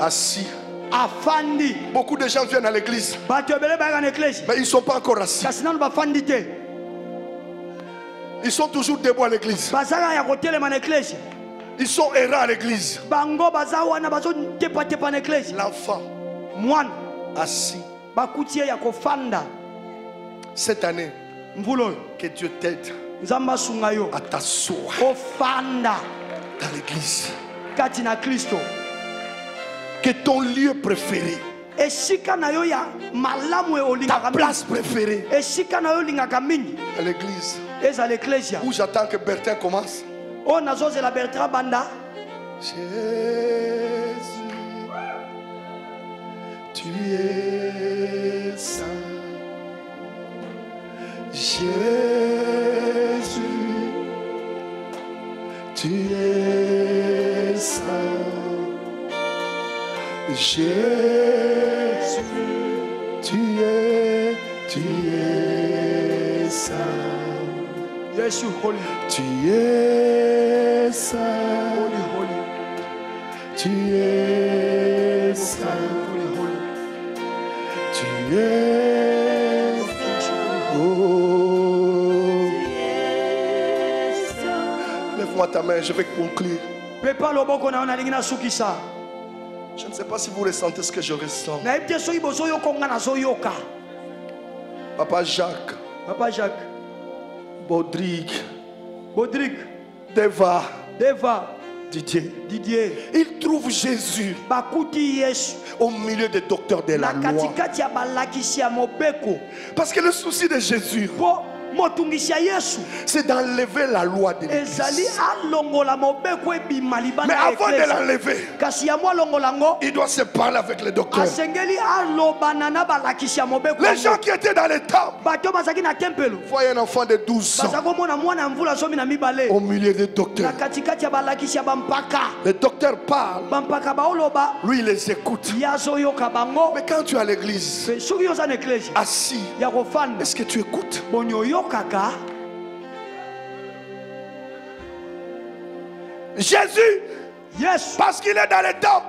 assis. afandi Beaucoup de gens viennent à l'église, bato ebele bayaka na eklesi mais ils ne sont pas encore assis. kasi nanu bafandi te Ils sont toujours debout à l'église. bazalaka ya kotelema na eklesi Ils sont errants à l'église. L'enfant mwana assis. Cette année, que Dieu t'aide. À t'asseoir dans l'église. Que ton lieu préféré, oyo ta place préférée. À l'église, où j'attends que Bertin commence. Oyo nazozela bertrand banda Jésus, tu es saint. Jésus, tu es saint. Jésus, tu es, tu es saint. Yesu holy. Tu es saint. holy holy. Tu es saint, holy holy. Tu es oh. Lève-moi ta main, je vais conclure. Je ne sais pas si vous ressentez ce que je ressens. Papa Jacques, papa jacques Baudric, bodrik Deva, deva. Didier. Didier. Il trouve Jésus. Au milieu des docteurs de la loi. Parce que le souci de Jésus, c'est d'enlever la loi de l'Église. Mais avant de l'enlever, il doit se parler avec les docteurs. Les gens qui étaient dans les temples, voyaient un enfant de 12 baza ans au milieu des docteurs. Les docteurs parlent, lui il les écoute. Mais quand tu es à l'église, assis, est-ce que tu écoutes? Jésus, yesu parce qu'il est dans les temples,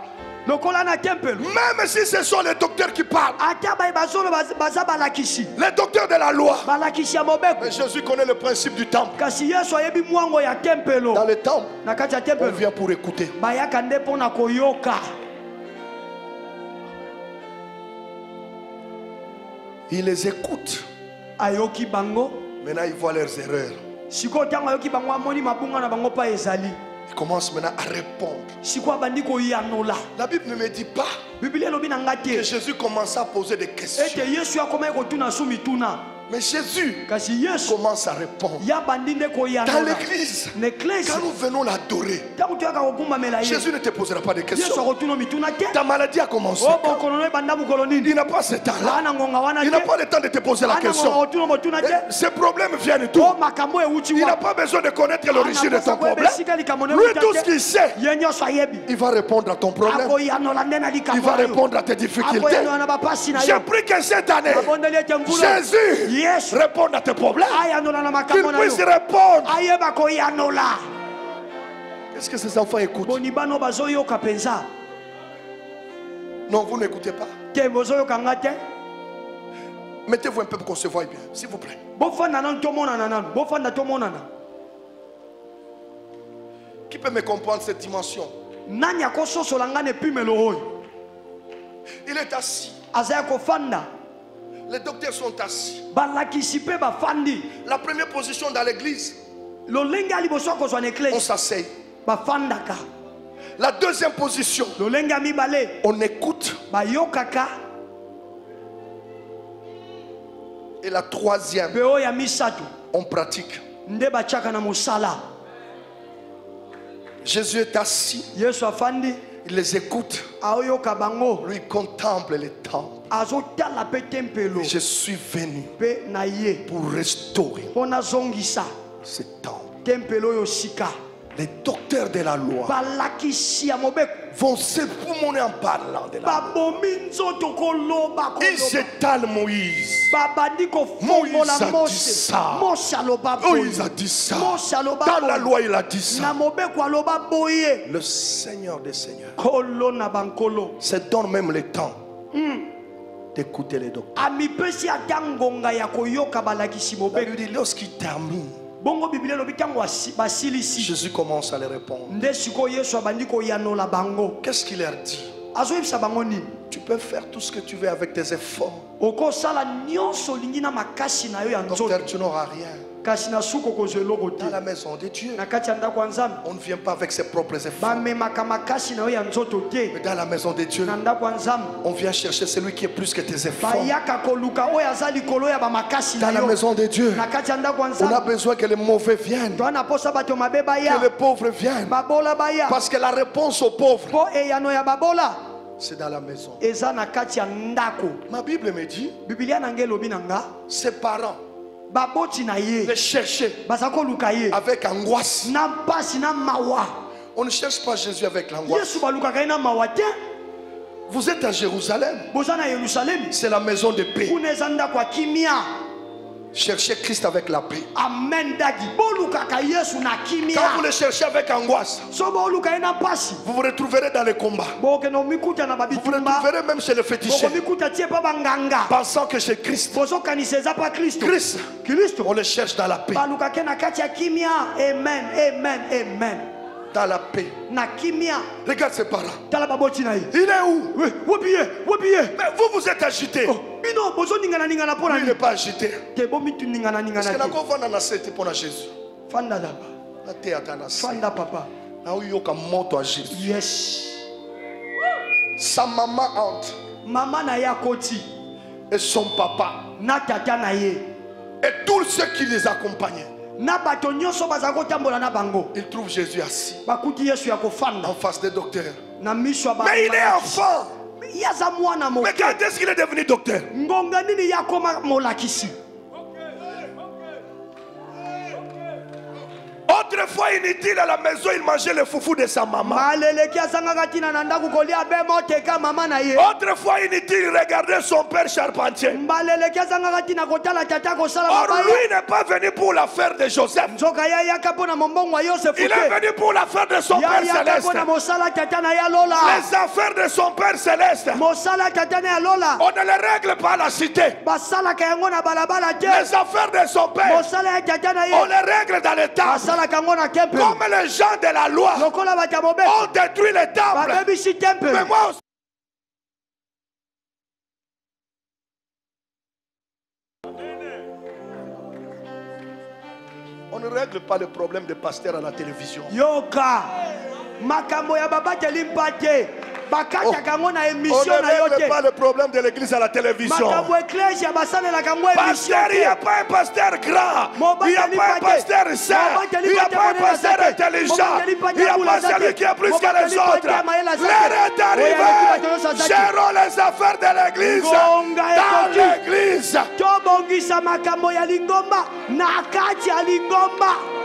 lokola na tempelo même si ce sont les docteurs qui parlent, baz- baza balakisi les docteurs de la loi. Mais Jésus connaît le principe du temple. Dans le temple, on vient pour écouter. Il les écoute. Maintenant, il voit leurs erreurs. sikoyo ntango ayoki bango amoni mabunga na bango mpa ezali Il commence maintenant à répondre. La Bible ne me dit pas que Jésus commença à poser des questions. Mais Jésus commence à répondre. Dans l'église, quand nous venons l'adorer, Jésus ne te posera pas de questions. Ta maladie a commencé. o bokono no ebanda mokolo nini? Il n'a pas ce temps-là. Il n'a pas le temps de te poser la question. Eh, Ces problèmes viennent ewuti Il n'a pas besoin de connaître l'origine de ton problème. Lui, tout ce qu'il sait, il va répondre à ton problème. Il va répondre à tes difficultés. J'ai pris que cette année, Jésus yesu réponde à tes problèmes. Qu'il puisse répondre. ayeba koyanola Est-ce que ces enfants écoutent? Non, vous n'écoutez pas. Mettez-vous un peu pour qu'on se voie bien, s'il vous plaît. Qui peut me comprendre cette dimension? Il est assis. Les docteurs sont assis. La première position dans l'église, on s'asseye. La deuxième position, on écoute. Et la troisième, on pratique. Jésus est assis, il les écoute. Lui contemple les temps. tempelo Je suis venu pour restaurer ce temps. Les docteurs de la loi vont s'époumoner en parlant de la loi. Ils s'étalent Moïse. Moïse a dit ça. Moïse a dit ça. Dans la loi, il a dit ça. Le Seigneur des Seigneurs se donne même le temps d'écouter les docteurs. mobeko Bible dit, lorsqu'il termine, Jésus commence à les répondre. Qu'est-ce qu'il leur dit? Tu peux faire tout ce que tu veux avec tes efforts. Docteur, tu n'auras rien. Dans la maison de Dieu, on ne vient pas avec ses propres efforts. Mais dans la maison de Dieu, on vient chercher celui qui est plus que tes efforts. Dans la maison de Dieu, on a besoin que les mauvais viennent, que les pauvres viennent. Parce que la réponse aux pauvres, c'est dans la maison. Ma Bible me dit, ses parents les ye. Avec angoisse. On ne cherche pas Jésus avec l'angoisse. Vous êtes à Jérusalem, c'est la maison de paix. Cherchez Christ avec la paix. amen Quand vous le cherchez avec angoisse, vous vous retrouverez dans les combats. Vous vous retrouverez même chez le féticheur, bokomikuta tie mpa banganga. Pensant que c'est Christ. Christ, kristo on le cherche dans la paix. amen amen amen Dans la paix. na kimia. Regarde ses parents. Il est où? Ye Mais vous, vous êtes agité. Oh, Lui, il n'est pas agité. Parce que te. nakova na nasete pour Jésus. fanda daba Nate ata na fanda papa. Aoyoka moto à jésus. Yes. Sa maman entre. Mama na ye akoti et son papa. Na tata na ye. Et tous ceux qui les accompagnaient ils trouvent jésus assis. En face des docteurs. Mais il est enfant. Quand est-ce qu'il est devenu docteur? Autrefois inutile à la maison il mangeait le foufou de sa maman. Autrefois inutile il regardait son père charpentier. Or lui n'est pas venu pour l'affaire de joseph. Il est venu pour l'affaire de son père céleste. les affaires de son père céleste. On ne les règle pas à la cité. Les affaires de son père. On les règle dans les comme les gens de la loi ont détruit les temples. Mais moi aussi. On ne règle pas le problème des pasteurs à la télévision. yoka bakataka oh, yango na émission na yo te. pas le problème de l'église à la télévision. Makambo eklese ya basalelaka yango émission te. y'a pas un pasteur grand. Y'a pas un pasteur saint. Y'a pas un pasteur intelligent. Y'a pas celui qui est plus que les autres. L'heure est arrivée gérons les affaires de l'église. Dans l'église. Tobongisa makambo ya lingomba. Na kati ya lingomba.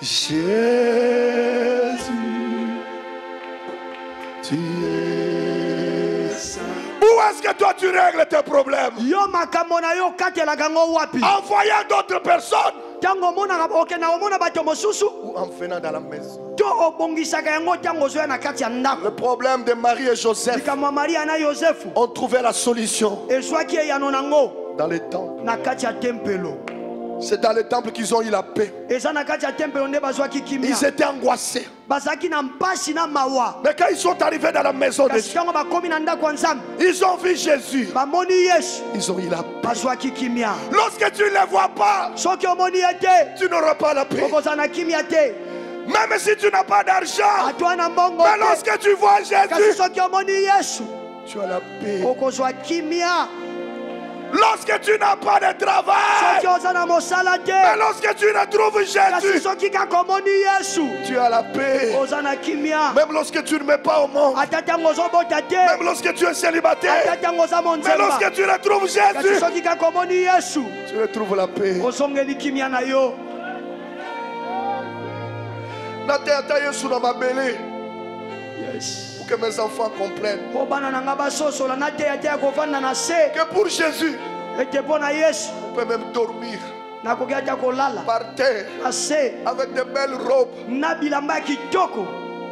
Jésus, tu es saint. Où est-ce que toi tu règles tes problèmes? En voyant d'autres personnes. Ntango omonaka okendaka omona bato mosusu. Ou en venant dans la maison. to obongisaka yango ntango ozoya na kati ya ya maria na yosefu. Ezwaki eyano nango. na ya tempelo C'est dans les temples qu'ils ont eu la paix. Ils étaient angoissés. Mais quand ils sont arrivés dans la maison de Dieu, ils ont vu Jésus. Ils ont eu la paix. Lorsque tu ne les vois pas, tu n'auras pas la paix. Même si tu n'as pas d'argent, mais lorsque tu vois Jésus, tu as la paix. Lorsque tu n'as pas de travail, mais lorsque tu ne trouves Jésus, tu as la paix. Même lorsque tu ne mets pas au monde, même lorsque tu es ata célibataire, mais lorsque tu retrouves kasi Jésus, tu retrouves la paix. yes. Que mes enfants comprennent. Que pour Jésus, on peut même dormir. Par terre. Avec de belles robes.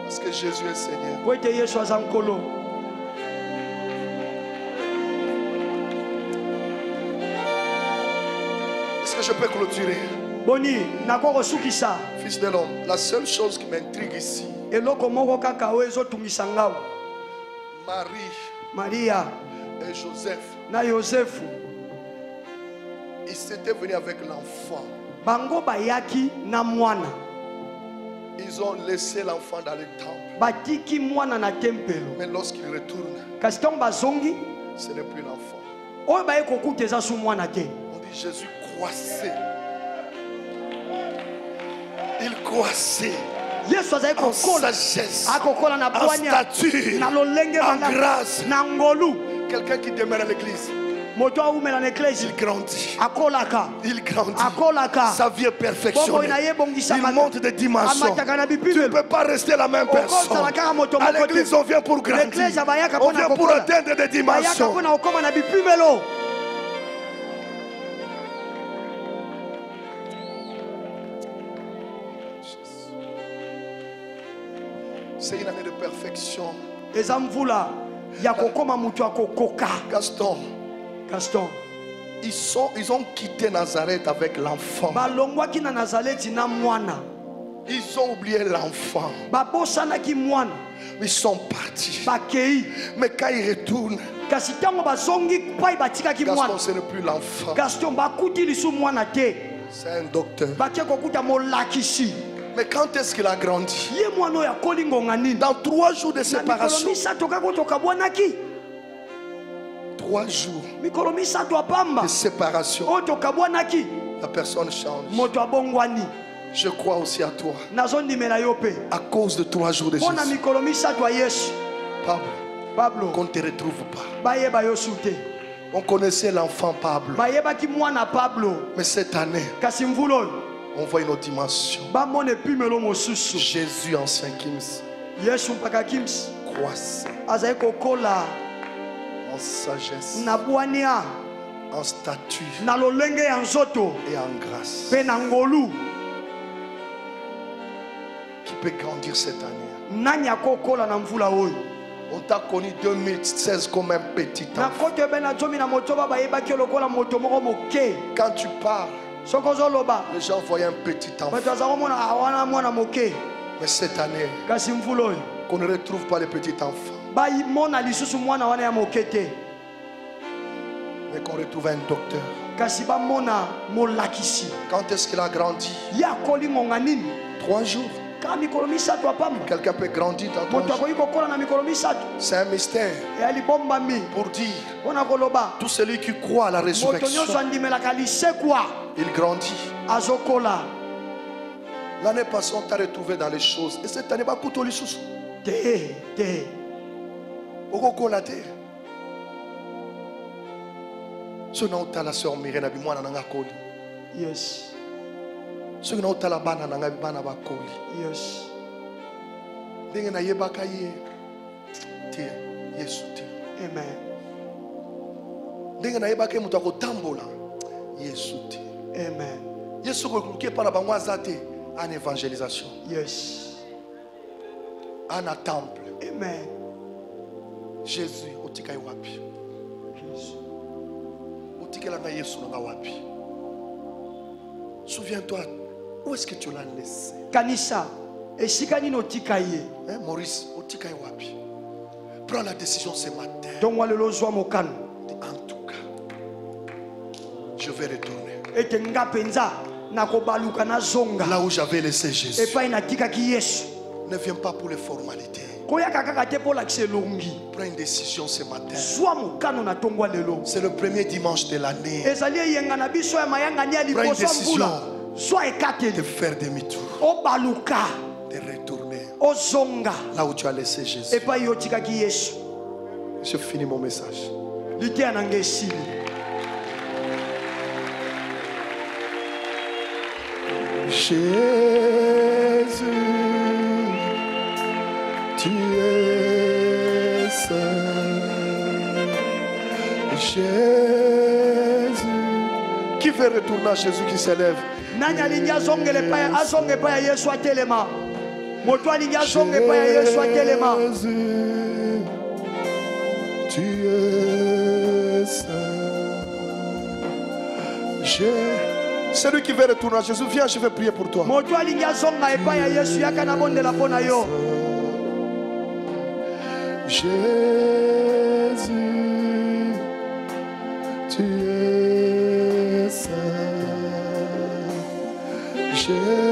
Parce que Jésus est Seigneur. Est-ce que je peux clôturer? Fils de l'homme, la seule chose qui m'intrigue ici, Marie. Maria. Et Joseph, na ils étaient venus avec l'enfant. bango bayaki na mwana. Ils ont laissé l'enfant dans le temple. batiki mwana na tempelo. Mais lorsqu'ils retournent, kasi ntango bazongi ce n'est plus l'enfant. On dit Jésus croissait. Croissait yesu azali en kokola sagesse, akokola na lolenge ngolu Quelqu'un qui demeure à l'église, moto awumela na eklesi il grandit. akolaka Il grandit. akolaka Sa vie est perfectionnée. Il monte de dimensions. Tu ne peux pas rester la même personne. À l'église, on vient pour grandir. On vient pour atteindre des dimensions. De perfection. eza mvula ya kokoma moto ya kokoka Gaston, gaston ils, sont, ils ont quitté Nazareth avec l'enfant. balongwaki na nazareti na mwana Ils ont oublié l'enfant. babosanaki mwana Ils sont partis. bakei Mais quand ils retournent, kasi ntango bazongi mpai batikaki Gaston, mwana ce n'est plus l'enfant. gaston bakuti lisu mwana te C'est un docteur. bakie kokuta molakisi Mais quand est-ce qu'il a grandi? Dans trois jours de séparation. Trois jours de séparation. La personne change. Je crois aussi à toi. À cause de trois jours de Jésus. yesu Pablo, pablo qu'on ne te retrouve pas. On connaissait l'enfant Pablo. Mais cette année, on voit une autre dimension. Jésus, ancien Kims, yesu mpaka kims. Croissait azali kokola. En sagesse, na bwania. En statut na lolenge ya nzoto. Et en grâce. mpe na ngolu. Qui peut grandir cette année? Nani akokola na mvula oyo? On t'a connu 2016 comme un petit enfant. Quand tu parles, les gens voyaient un petit enfant. Mais cette année, qu'on ne retrouve pas les petits enfants, mais qu'on retrouve un docteur. Quand est-ce qu'il a grandi? Trois jours. Quelqu'un peut grandir dans misato C'est un mystère pour dire. Tout celui qui croit à la résurrection, il grandit. L'année passée, on t'a retrouvé dans les choses. Et cette année, bah, couteau les sous. na bimwana na nga akoli yes soki na otala bana na nga bana bakoli yes. Ndenge nayebaka ye te yesu te amen. Ndenge nayebaka ye moto akotambola yesu te amen. Yesu okoluki epai na bango aza te ana évangélisation yes. Ana temple. Amen. Jésus otika ye wapi? Otikelanga yesu na nga wapi? Souviens-toi où est-ce que tu l'as laissé? Kanisa. Esika nini otika ye. Hein, maurice otika ye wapi? Prends la décision ce matin ntongo lelo ozwa mokano en tout cas je vais retourner. Ete nga mpenza nakobaluka nazonga là où j'avais laissé jésus. Epai natikaki yesu. Ne viens pas pour les formalités. Koyaka kaka te mpo olakisa elongi prends une décision ce matin zwa mokano na ntongo ya lelo. C'est le premier dimanche de l'année. Ezali eyenga na biso ya mayangani ya Prends une liboso ya mvula zwa de faire demi-tour obaluka de retourner ozonga là où tu as laissé jésus. Epai otikaki yesu. Je finis mon message. Jésus, tu es saint. Jésus, veut retourner à Jésus qui s'élève. Jésus, tu es saint. Celui qui veut retourner à Jésus, viens, je vais prier pour toi. moto Jésus,